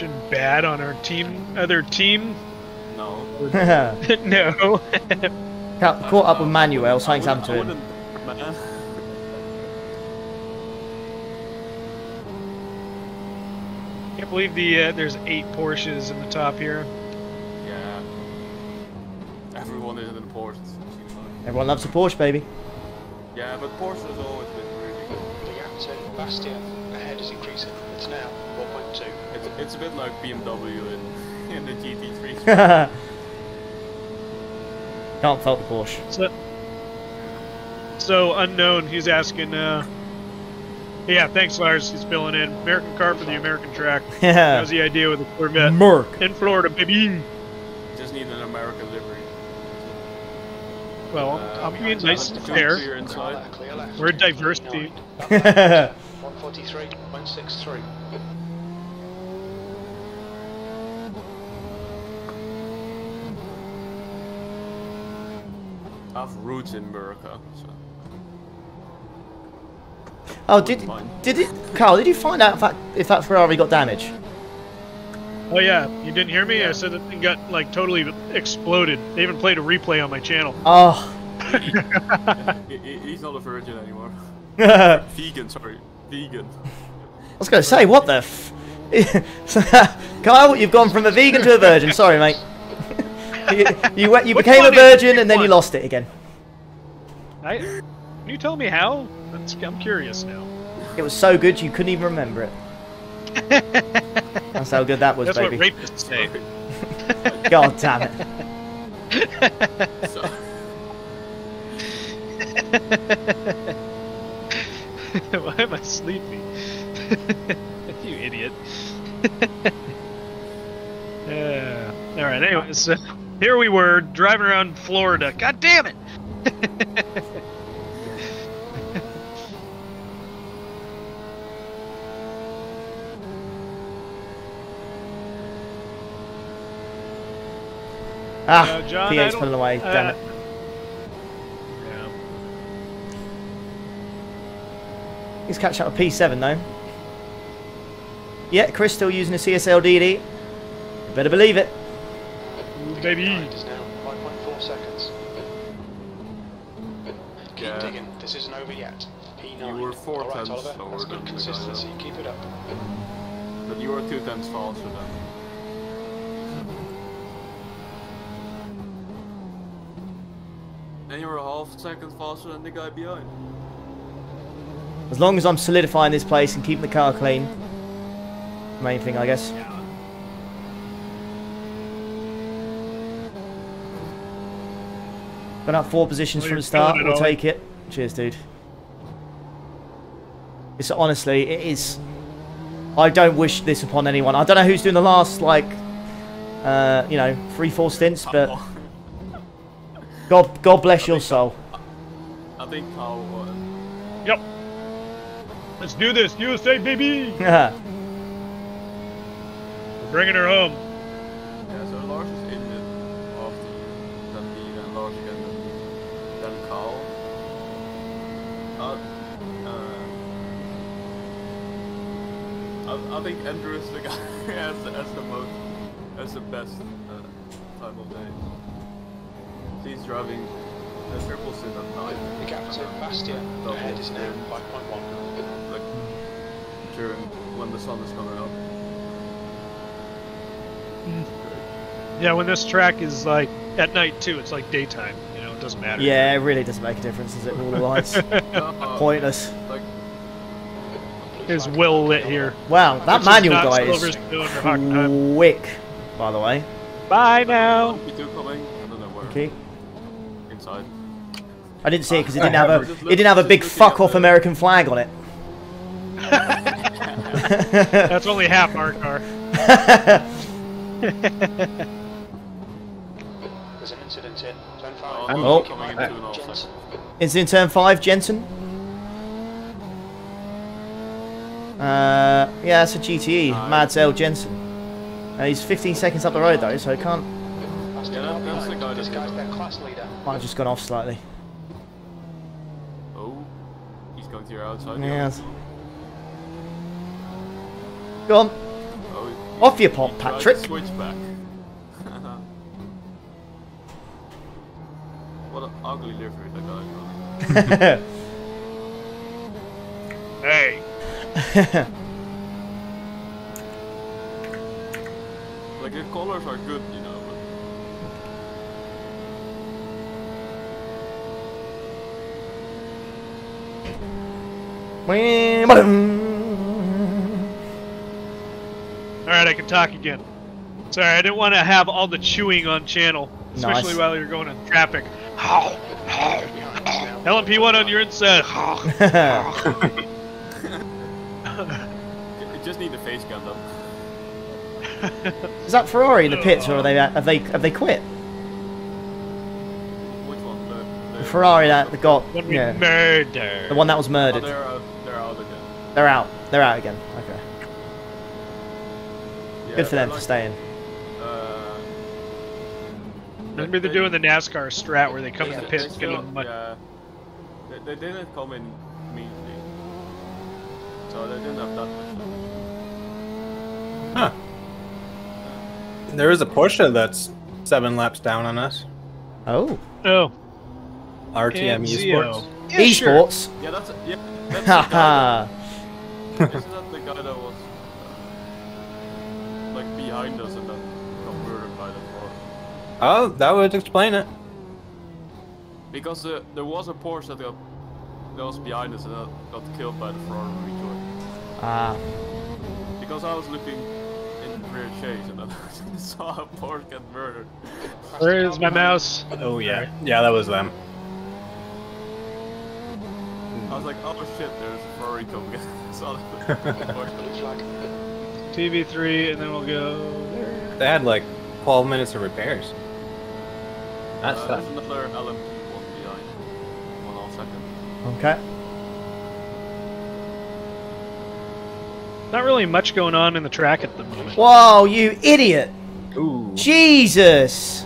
He's bad on our team, other team. No. no. Ca- Caught up with Manuel, something's I happened to him. wouldn't- Man. Can't believe the uh, there's eight Porsches in the top here. Yeah. Everyone is in Porsche. it. Everyone loves a Porsche, baby. Yeah, but Porsche has always been really good. The gap to Bastia ahead is increasing. It's now 4.2. It's, it's a bit like BMW in, in the GT3. Can't fault the Porsche. So, so unknown. He's asking. Uh, yeah, thanks, Lars. He's filling in. American car for the American track. That Yeah. was the idea with the Corvette Merc. in Florida, baby. Just need an American livery. Well, Uh, I'm being nice and fair. your inside. Clear, clear left. We're a diverse team. 143.63. I have roots in America, so Oh, did mind. did it, Carl? Did you find out if that if that Ferrari got damage? Oh yeah, you didn't hear me? I said the thing got like totally exploded. They even played a replay on my channel. Oh, He- he- he's not a virgin anymore. Vegan, sorry. Vegan. I was going to say what the. F- Kyle, you've gone from a vegan to a virgin. Sorry, mate. you you, went- you became a one is it? virgin and then you lost it again. I, can you tell me how? That's, I'm curious now. It was so good you couldn't even remember it. That's how good that was, That's baby. what rapists say. God damn it. So, Why am I sleepy? you idiot. yeah. All right. Anyways, uh, here we were driving around Florida. God damn it! Ah, Uh, John, I P8's don't- pulling away. Damn uh, it. Yeah. He's catch up with P7 though. Yeah, Chris still using a CSL DD. You better believe it. Ooh, baby. Is now 5.4 seconds. Keep Yeah. digging. This isn't over yet. P9. You were four All right, tenths Oliver. slower That's good the guy consistency. Keep it up. but you were two tenths faster than. And you were a half second faster than the guy behind. As long as I'm solidifying this place and keeping the car clean. Main thing, I guess. Gone up four positions Well, from the start. We'll Ollie. take it. Cheers, dude. It's honestly, it is. I don't wish this upon anyone. I don't know who's doing the last, like, uh, you know, three, four stints, but God, God bless your soul. I think Kyle won. Yep. Let's do this, USA baby. Yeah. We're bringing her home. Yeah, so Lars is in it after you, then me, then Lars again, then, then Kyle. Uh, uh, I, I think Andrew is the guy who has, has the most, has the best uh, time of day. He's driving a triple sin at night. The gap to Bastia Double ahead is now spin. 5.1. Like, during, when the sun is coming out. Yeah, when this track is like at night too, it's like daytime. You know, it doesn't matter. Yeah, it really doesn't make a difference, does it? All the lights. Uh, Pointless. Like, It's well lit here. Wow, that Which is manual not guy is Silverstone or Hockenheim. quick, by the way. Bye now. P2 coming, I don't know where. Okay. Inside. I didn't see it because uh, it didn't have a it didn't have a big fuck off American flag on it. That's only half our car. There's an incident in turn Oh, 5. Oh. oh. coming in two and a half Jensen. in turn five, Jensen? Uh, yeah, that's a GTE. Nice. Mads L. Jensen. Uh, he's 15 seconds up the road though, so he can't. Yeah, that's the guy This guy's their class leader. Might have just gone off slightly. Oh, he's going to your outside. Yeah. Go on. Oh, he- Off your he pop, Patrick. Switch back. what an ugly livery that guy got. Hey. Like the colors are good, you know. But All right, I can talk again. Sorry, I didn't want to have all the chewing on channel, especially Nice. while you're going in traffic. LMP1 on your inside. you just need the face cam though. Is that Ferrari in the pits, or are they have they have they quit? Which one? The, The the Ferrari that got When we yeah, murder. the one that was Oh, murdered. they're out. They're out again. They're out. They're out again. Okay. Yeah, Good for they're them for like, staying. Uh, Remember they're doing the NASCAR strat where they come in the pits and get still- on. Yeah. They, they didn't come in immediately. So they didn't have that much. Huh. There is a Porsche that's seven laps down on us. Oh, Oh, RTM and Esports. Zio. Yeah, sure. esports. Yeah, that's a, yeah. That's the guy that, isn't that the guy that was uh, like behind us and then got murdered by the car? Oh, that would explain it. Because uh, there was a Porsche that got that was behind us and that got killed by the Ferrari Rejoy. Ah, Because I was looking in the rear chase and then I saw a Porsche get murdered. Where is my mouse? Oh yeah, yeah, that was them. I was like, oh shit, there's a Ferrari coming. Saw the Porsche. Blue flag. TV3, and then we'll go there. They had like 12 minutes of repairs. That's Uh, sucks. there's another LMP one behind. One all second. okay. Not really much going on in the track at the moment. Whoa, you idiot! Ooh. Jesus!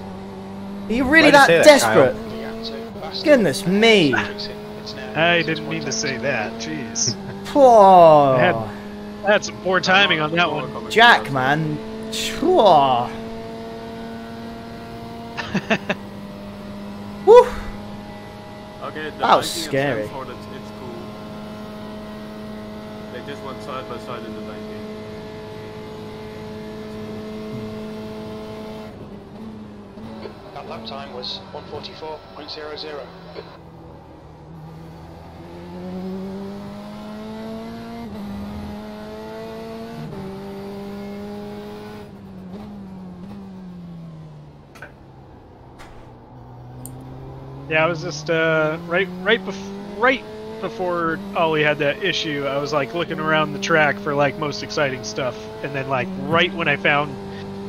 Are you really Why'd that that, desperate? The answer. Bastard. Goodness me! Fix it. It's now. I didn't mean to say that. Jeez. Whoa. had- I had some poor timing on that one. Jack, man. Whoa. Woo! Okay, the That was 19 and scary. 10 it's, it's cool. They just went side by side in the 19. That lap time was 144.00. Yeah, I was just uh, right, right, bef- right before Ollie had that issue. I was like looking around the track for like most exciting stuff, and then like right when I found,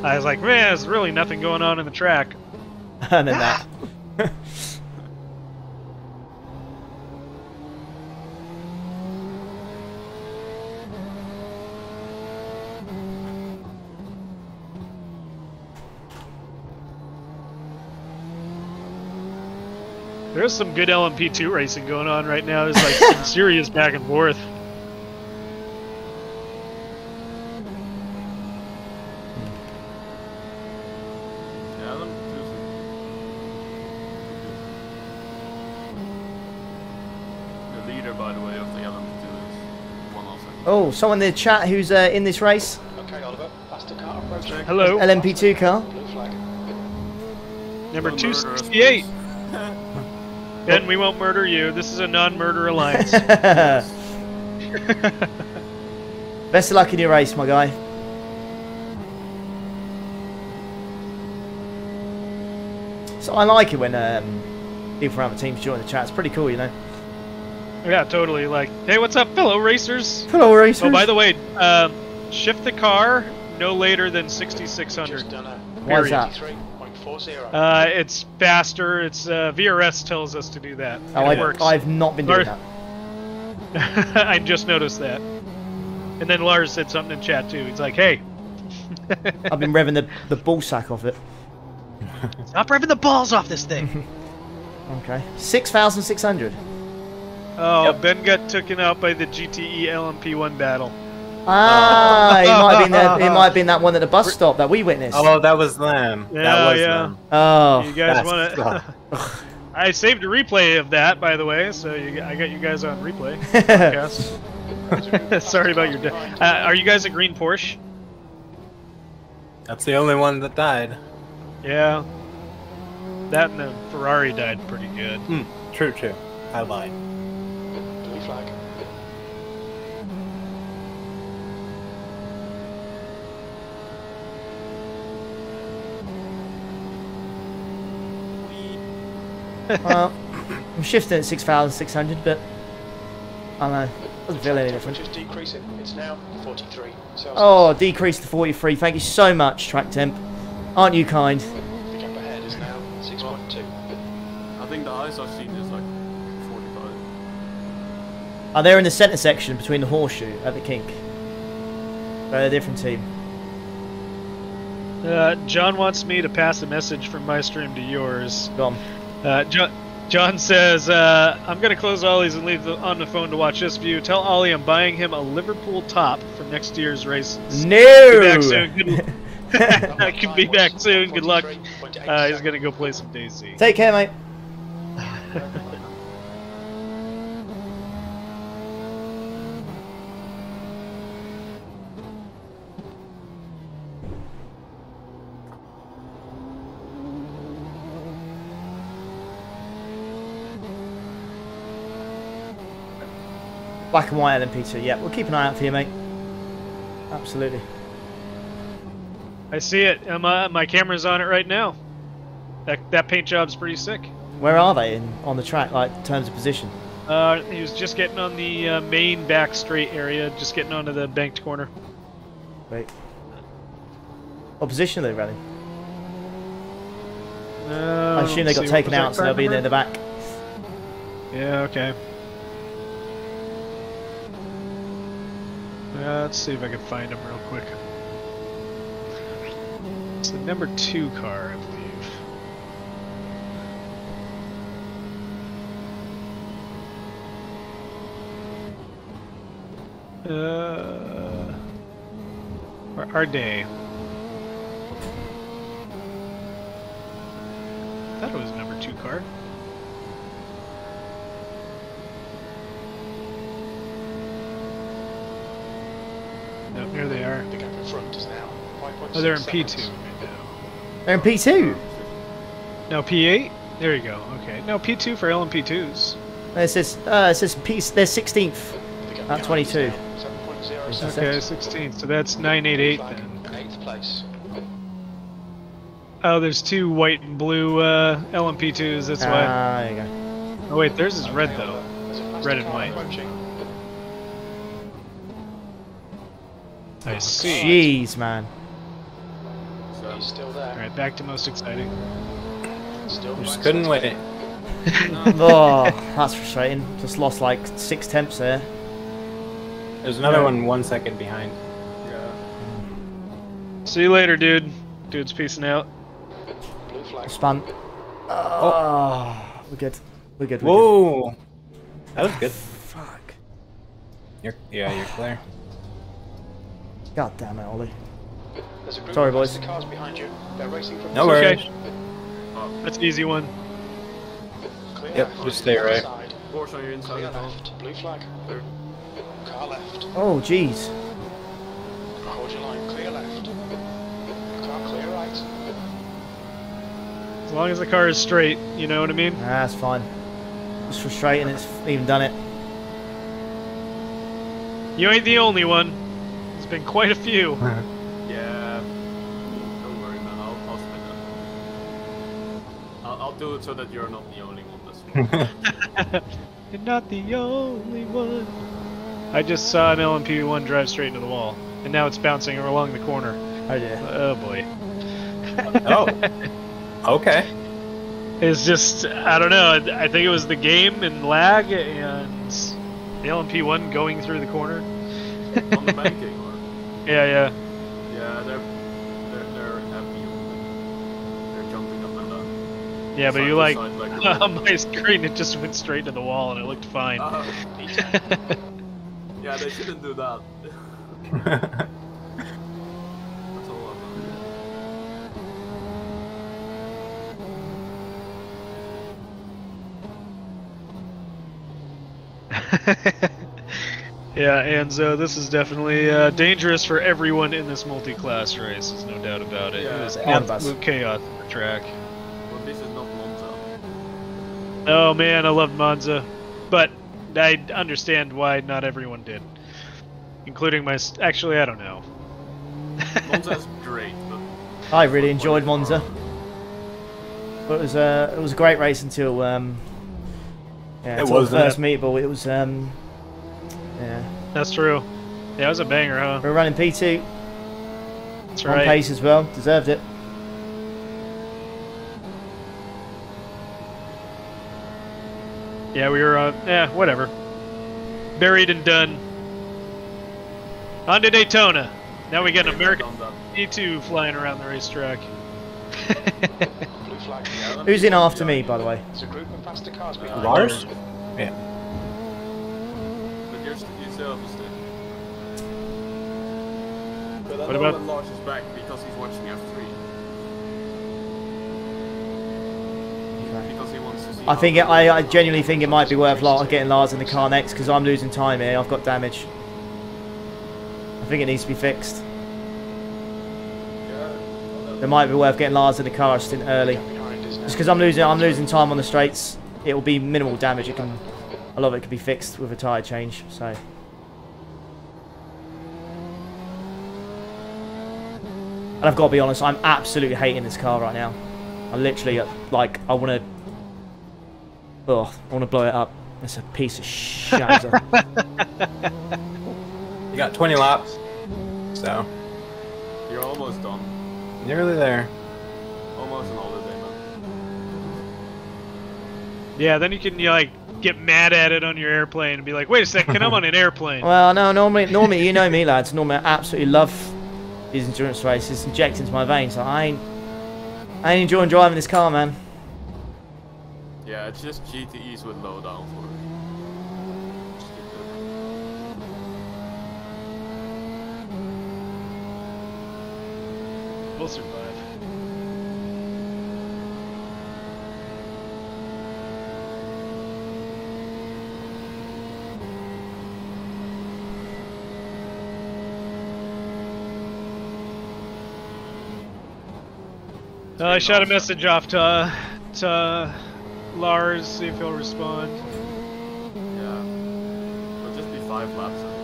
I was like, man, there's really nothing going on in the track. and then that. There's some good LMP2 racing going on right now. There's like some serious back and forth. Yeah, them two. The leader, by the way, of the LMP2 is one all second. Oh, someone in the chat who's uh, in this race? Okay, Oliver. Faster car approaching. Hello, LMP2 car? Number Don't murder us, 268. Please. Ben, we won't murder you. This is a non-murder alliance. Best of luck in your race, my guy. So I like it when um, people from other teams join the chat. It's pretty cool, you know. yeah, totally. Like, hey, what's up, fellow racers? Hello, racers. Oh, by the way, um, shift the car no later than 6600. Just done Why is that? 83.40. Uh, it's faster. It's uh, VRS tells us to do that. Oh, it I've, works. I've not been doing Lars- that. I just noticed that. And then Lars said something in chat too. He's like, "Hey, I've been revving the, the ball sack off it. stop revving the balls off this thing." Okay. 6,600. oh, Ben got taken out by the GTE LMP1 battle. Ah, it might have been that. It might have been that one at the bus stop that we witnessed. Oh, that was them. Yeah, that was yeah. them. Oh, you guys that want to? sucked. I saved a replay of that, by the way, so you, I got you guys on replay. podcast. Sorry about your. De- uh, are you guys a green Porsche? That's the only one that died. Yeah. That and the Ferrari died pretty good. Hmm. True, true. I lied. Well, I'm shifting at 6,600, but I don't know. Doesn't feel any different. Just decrease it. It's now 43. Celsius. Oh, decreased to 43. Thank you so much, Track Temp. Aren't you kind? The gap ahead is now 6.2. I think the highest I've seen is like 45. Oh, they're in the centre section between the horseshoe at the kink. They're a different team. Uh, John wants me to pass a message from my stream to yours. Go on. Uh, John, John says, uh, I'm going to close Ollie's and leave the, on the phone to watch this view. Tell Ollie I'm buying him a Liverpool top for next year's races. Be back soon. Good, I can be back soon. Good luck. Uh, he's going to go play some Daisy. Take care, mate. Black and white LMP2. Yeah, we'll keep an eye out for you, mate. Absolutely. I see it. Um, uh, my camera's on it right now. That, that paint job's pretty sick. Where are they in on the track, like in terms of position? Uh, he was just getting on the uh, main back straight area, just getting onto the banked corner. Wait. What position are they running? Uh, I assume they got taken out, so they'll be in the back. Yeah, okay. Uh, let's see if I can find him real quick. It's the number two car, I believe. Uh, where are they? I thought it was number two car. Nope, there they are. The gap in front is now Oh, they're in. P2 right now. They're in P2. No, P8? There you go. Okay. No, P2 for LMP2s. It says, uh, it says P. They're 16th. The gap 22. 7.0. Okay, 16. So that's 988 Flag, then. Eighth place. Oh, there's two white and blue uh, LMP2s. That's why. Ah, there you go. Oh wait, theirs is red though. There's a faster Red and white. Approaching. I see. Jeez, man. So, He's still there. right, back to most exciting. Still Just couldn't set. wait. oh, that's frustrating. Just lost like six temps there. There's another one one second behind. yeah. See you later, dude. Dude's peacing out. Blue flag. Spun. Oh, ah, we're good. We're good. We're Whoa! That was good. good. Fuck. You're, yeah, you're clear. God damn it, Ollie. There's a group Sorry, of boys. faster cars behind you. They're racing from No the worries. Okay. Oh, that's an easy one. Clear Yep, just stay right. Side. Porsche on your inside Clear left. Blue flag. Car left. Oh, jeez. Hold your line. Clear left. Car clear right. As long as the car is straight, you know what I mean? Nah, that's fine. It's frustrating. It's even done it. You ain't the only one. There's been quite a few. Yeah. Don't worry, man. I'll, I'll spend it. I'll, I'll do it so that you're not the only one that's You're not the only one. I just saw an LMP1 drive straight into the wall, and now it's bouncing along the corner. Oh dear. Oh boy. Oh. Okay. It's just, I don't know. I I think it was the game and lag and the LMP1 going through the corner. on the banking. Yeah, yeah. yeah, they're they're they're happy. They're jumping up and down. Yeah, but you like, like on my screen, it just went straight to the wall and it looked fine. Uh, yeah, they shouldn't do that. That's all I'm yeah, and so this is definitely uh, dangerous for everyone in this multi-class race. There's no doubt about it. Yeah. It was All absolute chaos on the track. Well, this is not Monza. Oh man, I love Monza, but I understand why not everyone did, including my. Actually, I don't know. Monza is great, but I really enjoyed Monza. But it was uh, it was a great race until um, yeah, It until the wasn't. first meet. But it was um, yeah. That's true. Yeah, it was a banger, huh? We're running P2 That's on right. pace as well. Deserved it. Yeah, we were. Uh, yeah, whatever. Buried and done. On to Daytona. Now we get an American done that. E2 flying around the racetrack. Blue Blue flag. Who's in after me, by the way? There's a group of faster cars behind. Lars? But you're, st- you still have to stay. But I What about- Lars is back because he's watching F3. Because he wants to see. I think it, I, I genuinely think it might be worth La- getting Lars in the car next because I'm losing time here. I've got damage. I think it needs to be fixed. It might be worth getting Lars in the car a stint early. Behind is now. Just because I'm losing, I'm losing time on the straights. It will be minimal damage. It can, a lot of it can be fixed with a tyre change. So. And I've got to be honest, I'm absolutely hating this car right now. I literally, uh, like, I want to, oh, I want to blow it up. It's a piece of shit. You got 20 laps. So, You're almost done. nearly there. Almost an holiday, man. Yeah, then you can you, like get mad at it on your airplane and be like, "Wait a second, I'm on an airplane." well, no, normally, normally, you know me, lads. Normally, I absolutely love these endurance races. Inject into my veins. Like, I ain't, I ain't enjoying driving this car, man. Yeah, it's just GTEs with low. Just keep it. We'll survive. Uh, I shot a message off to to Lars, see if he'll respond. Yeah. It'll just be five laps. I.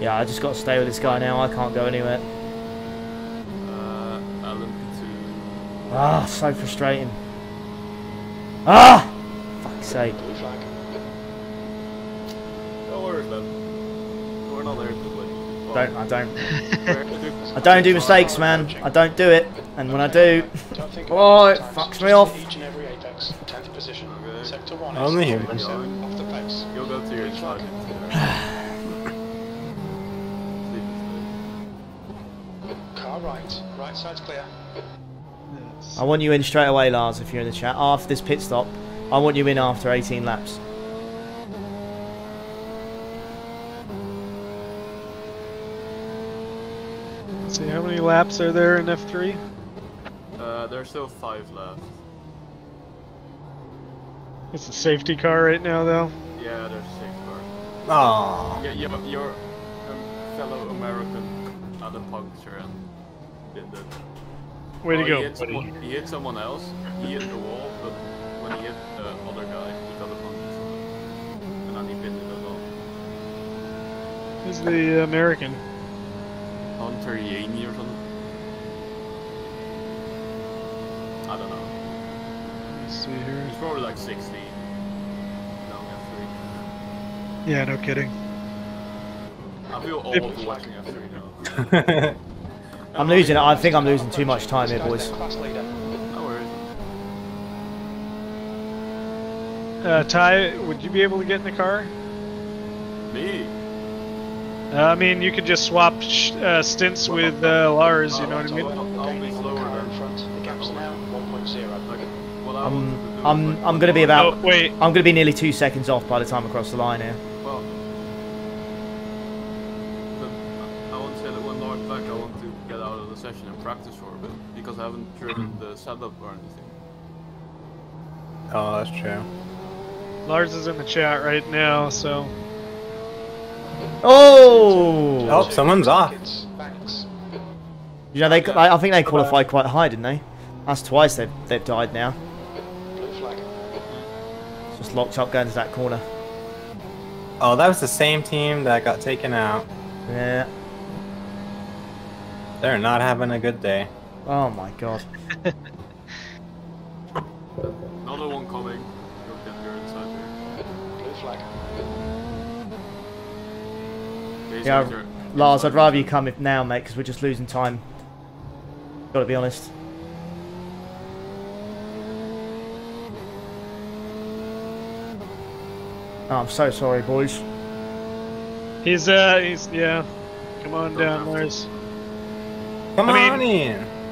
Yeah, I just got to stay with this guy now. I can't go anywhere. Uh, LMP2. Ah, so frustrating. Ah, fuck's sake. Blue flag. Don't worry, man. We're not there to win. Don't I don't I don't do mistakes, man. I don't do it. And when I do, Don't Oh, it fucks me off. Each and every apex, 10th position. Okay. Sector 1 Only is humans. 0.7 off the pace. You'll go to your Blue. Car right. Right side's clear. I want you in straight away, Lars. If you're in the chat after this pit stop, I want you in after 18 laps. Let's see, how many laps are there in F3? Uh, there's still five left. It's a safety car right now, though. Yeah, there's six cars. Aww. Yeah, yeah, but your um, fellow American had a puncture and did that. Way to Oh, go, He hit, buddy. someone, he hit someone else. He hit the wall, but when he hit the other guy, he got a puncture. And then he pinned it as well. Who's the American? Hunter Yeany or something. I don't know. Let's see here. He's probably like 16. No, F3. Yeah, no kidding. I feel old If- watching F3 now. I'm losing. I think I'm losing too much time here, boys. class leader. No worries. Uh, Ty, would you be able to get in the car? Me? I mean, you could just swap sh- uh, stints with uh, Lars, you know what I mean? I'll, I'll be Gaining slower car in than. front. The gap's now 1.0. Like, what I I'm, wanted to do I'm, I'm going to be about. Oh, wait. I'm going to be nearly two seconds off by the time I cross the line here. Well, I want to say that when Lars back, I want to get out of the session and practice for a bit because I haven't driven the setup or anything. Oh, that's true. Lars is in the chat right now, so. Oh! Oh, someone's off. Seconds. You know, they. I I think they qualified quite high, didn't they? That's twice they've they've died now. Blue flag. Just locked up going to that corner. Oh, that was the same team that got taken out. Yeah. They're not having a good day. Oh my god. Another one coming. You'll get your inside there. Blue flag. Basically, Yeah, you're Lars, I'd rather you come if now, mate, because we're just losing time. Gotta be honest. Oh, I'm so sorry, boys. He's, uh, he's, yeah. Come on down, Lars. Come I on. Johnny.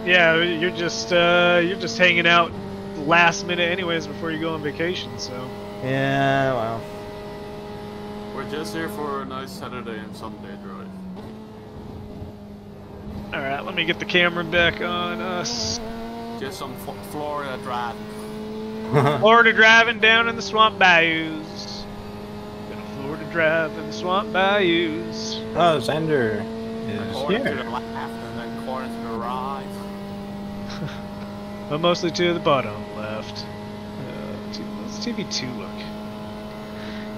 Yeah, you're just uh, you're just hanging out last minute anyways before you go on vacation. So Yeah, well. We're just here for a nice Saturday and Sunday drive. all right, let me get the camera back on us. Just some F- Florida driving. Florida driving down in the swamp bayous. Gonna Florida drive in the swamp bayous. Oh, Xander is Quarter to here. the left and then quarter to the right. But mostly to the bottom left. Uh, T- what's TV2 look?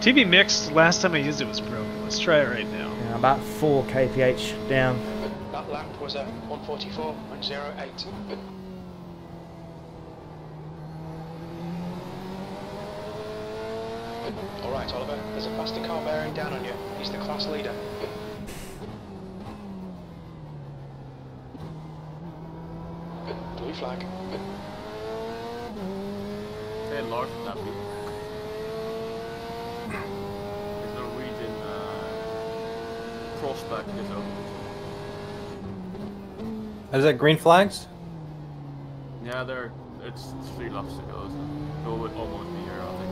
TV mixed, last time I used it was broken. Let's try it right now. Yeah, about 4 kph down. That lap was uh, at 144.08. Alright, Oliver, there's a faster car bearing down on you. He's the class leader. Blue flag. Hey, Lord, that be. His Norwegian prospect is over. Is that green flags? Yeah, there. It's three laps to go, so it would almost be here, I think.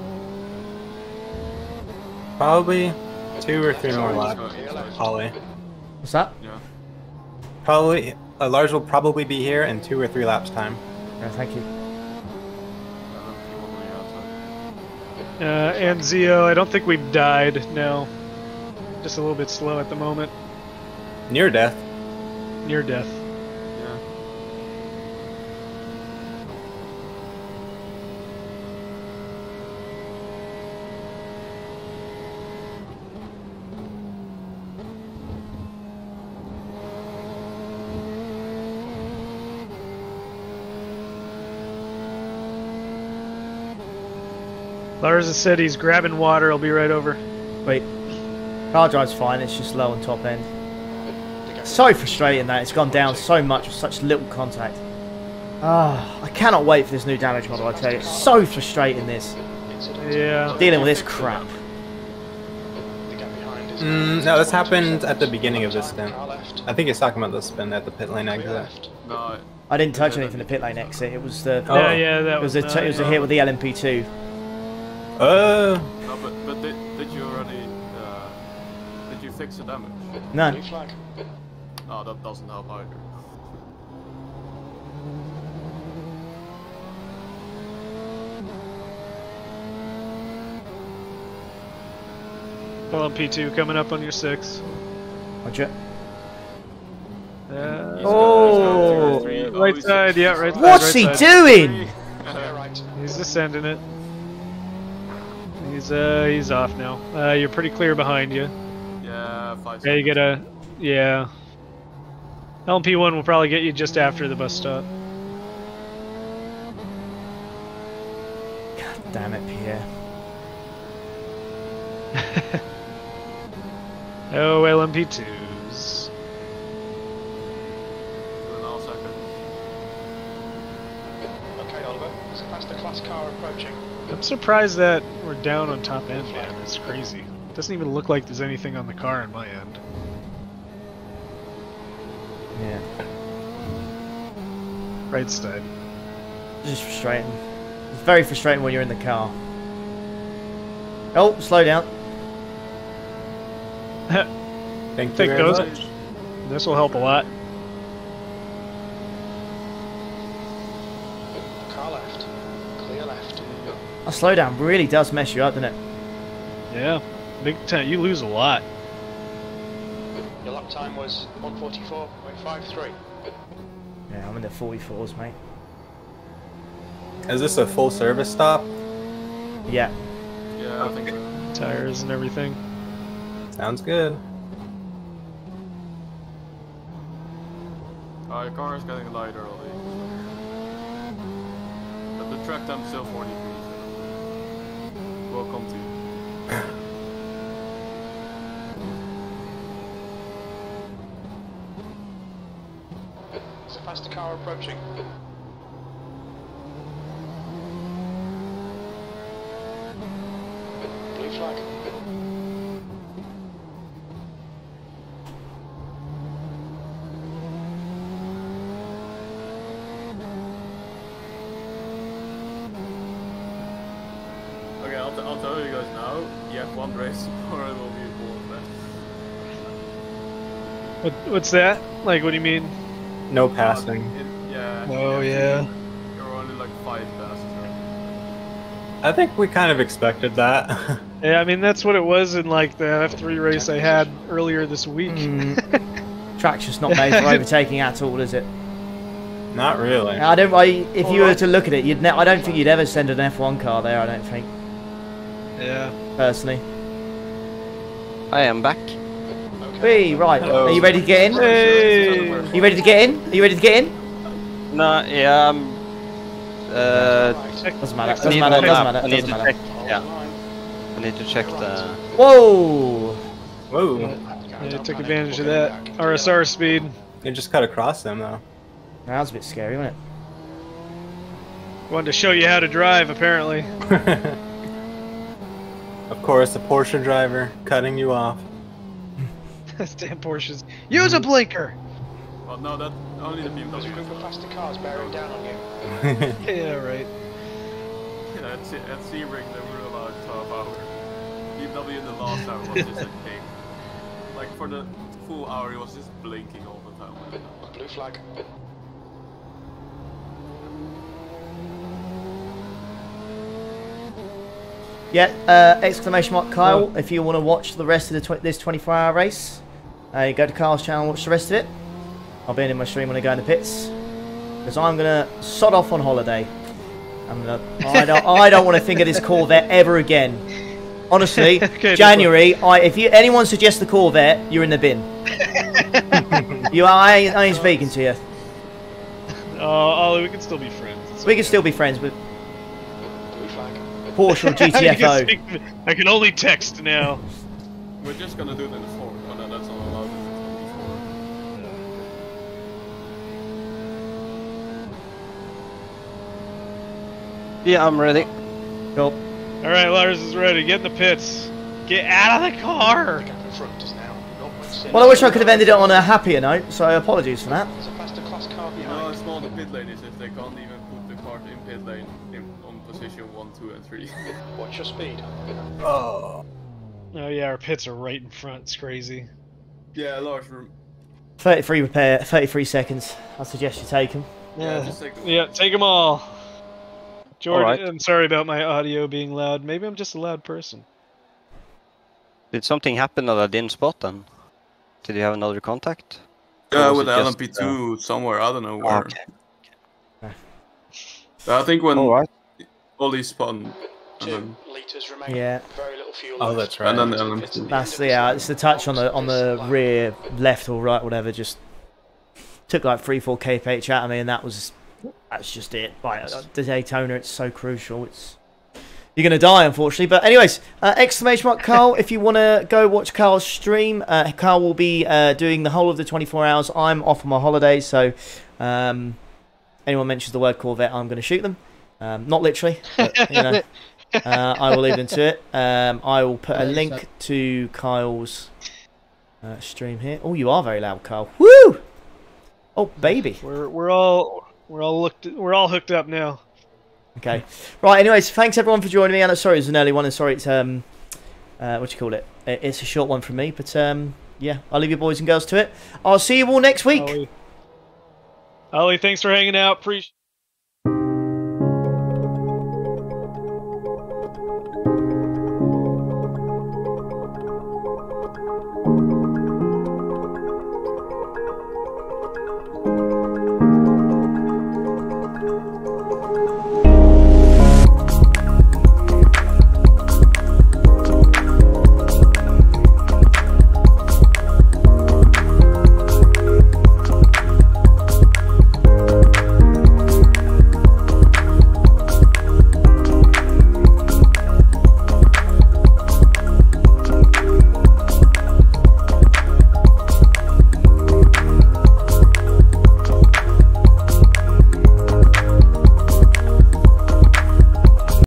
Probably two or three more laps. going- he's going- Ollie. What's that? Yeah. Probably, uh, Lars will probably be here in two or three laps time. Yeah, thank you. And then people on the outside. Uh, and Zio, I don't think we've died, no. Just a little bit slow at the moment. Near death. Near death. Yeah. Lars said he's grabbing water. I'll be right over. Wait. Car drive's fine, it's just low on top end. So frustrating that it's gone down so much with such little contact. Ah, I cannot wait for this new damage model, I tell you. It's so frustrating this. Yeah. Dealing with this crap. The gap behind is Mm, no, this happened at the beginning of this stint. I think he's talking about the spin at the pit lane exit. No, I didn't touch anything the pit lane exit. It was the Oh. Yeah, yeah, that it was was. a t- it was a uh, hit with the LMP2. Oh, no, but but did, did you already did you fix the damage? None. No, that doesn't help either. LMP2 coming up on your six. Roger. Uh, Oh. Three, right he's- side, yeah, right side. What's right he side. doing? Clear right. He's descending it. He's uh he's off now. Uh, you're pretty clear behind you. Yeah, five. Yeah, you get a yeah. LMP1 will probably get you just after the bus stop. God damn it, Pierre. Oh, LMP2s. Two and a half seconds. Okay, Oliver, there's a faster class car approaching. I'm surprised that we're down on top end, man. It's crazy. Doesn't even look like there's anything on the car on my end. Yeah. Right side. It's just frustrating. It's very frustrating when you're in the car. Oh, slow down. thank you Think very those- much. This will help a lot. Car left. Clear left. Oh, a slowdown really does mess you up, doesn't it? Yeah, big time. You lose a lot. Your lap time was 144.53. Yeah, I'm in the 44s, mate. Is this a full service stop? Yeah. Yeah, I think. so. Tires and everything. Sounds good. Uh, car is getting lighter already. But the track time's still 43. So we'll to you. Faster the car approaching. Blue flag. Okay, I'll, I'll tell you guys now. F1 race tomorrow will be a What, what's that? Like, what do you mean? No passing. yeah. Oh, you yeah. You're only like five passes. I think we kind of expected that. Yeah, I mean that's what it was in like the F3 race I had earlier this week. Mm, track's just not made for overtaking at all, is it? Not really. I don't. I, if you were to look at it, you'd. Ne- I don't think you'd ever send an F1 car there. I don't think, Yeah. personally. I am back. Hey, right. Hello. Are you ready to get in? Hey. Are you ready to get in? Are you ready to get in? No, yeah, I'm. Uh, Doesn't matter. I Doesn't need matter. to- Doesn't matter. I need Doesn't to matter. check. Yeah, I need to check the. Whoa! Whoa. Yeah, took advantage of that RSR speed. You just cut across them though. That was a bit scary, wasn't it? Wanted to show you how to drive, apparently. of course, the Porsche driver cutting you off. Damn Porsches. Use a blinker. Well, no, that only the There's a group of faster cars bearing down on you. Yeah, right. Yeah, at, Se- at Sebring they were about 12 hours. BMW in the last hour was just a king. Like for the full hour, he was just blinking all the time. Blue flag. it? Yeah. Uh, exclamation mark Kyle. If you want to watch the rest of the tw- this 24-hour race, uh, go to Carl's channel and watch the rest of it. I'll be in my stream when I go in the pits because I'm gonna sod off on holiday. I'm gonna. I don't. I don't want to think of this Corvette ever again. Honestly, Okay, January. I if you anyone suggests the Corvette, you're in the bin. you. I ain't, I ain't speaking to you. Oh, Ollie, we can still be friends. It's We can still be friends but Porsche or You can GTFO. speak- I can only text now. We're just gonna do it in the fourth. Oh no, that's not allowed in the 24. Yeah, I'm ready. Cool. All right, Lars is ready. Get in the pits. Get out of the car. The gap in front is now 0.6. Well, I wish I could have ended it on a happier note, so apologies for that. There's a faster class car You know how behind. small the pit lane is if they can't even put the car in pit lane in, on position 1, 2 and 3. Watch your speed. Oh. Oh yeah, our pits are right in front. It's crazy. yeah, Lars, rem- 33 repair, 33 seconds. I suggest you take them. yeah, Yeah, just take the yeah, take them all. George, Alright. I'm sorry about my audio being loud. Maybe I'm just a loud person. Did something happen that I didn't spot then? Did you have another contact? Yeah, with it just, LMP2 uh, somewhere, I don't know ah, where. Okay. I think when Alright. Ollie spun, and then. Yeah. Very little fuel Oh, that's right. And then the LMP2. That's the yeah, it's the touch on the on the rear left or right, whatever. Just took like three, four kph out of me, and that was that's just it. Like uh, the Daytona, it's so crucial. It's you're gonna die, unfortunately. But anyways, uh, exclamation mark Carl. if you want to go watch Carl's stream, uh, Carl will be uh, doing the whole of the 24 hours. I'm off on my holiday, so um, anyone mentions the word Corvette, I'm going to shoot them. Um, not literally, but, you know. Uh, I will leave them to it. Um, I will put a link to Kyle's uh, stream here. Oh, you are very loud, Kyle. Woo! Oh, baby. We're we're all we're all looked we're all hooked up now. Okay. Right. Anyways, thanks everyone for joining me. And uh, sorry it's an early one, and sorry it's um, uh, what do you call it? It's a short one from me, but um, yeah, I'll leave you boys and girls to it. I'll see you all next week. Ollie, Ollie thanks for hanging out. Appreciate.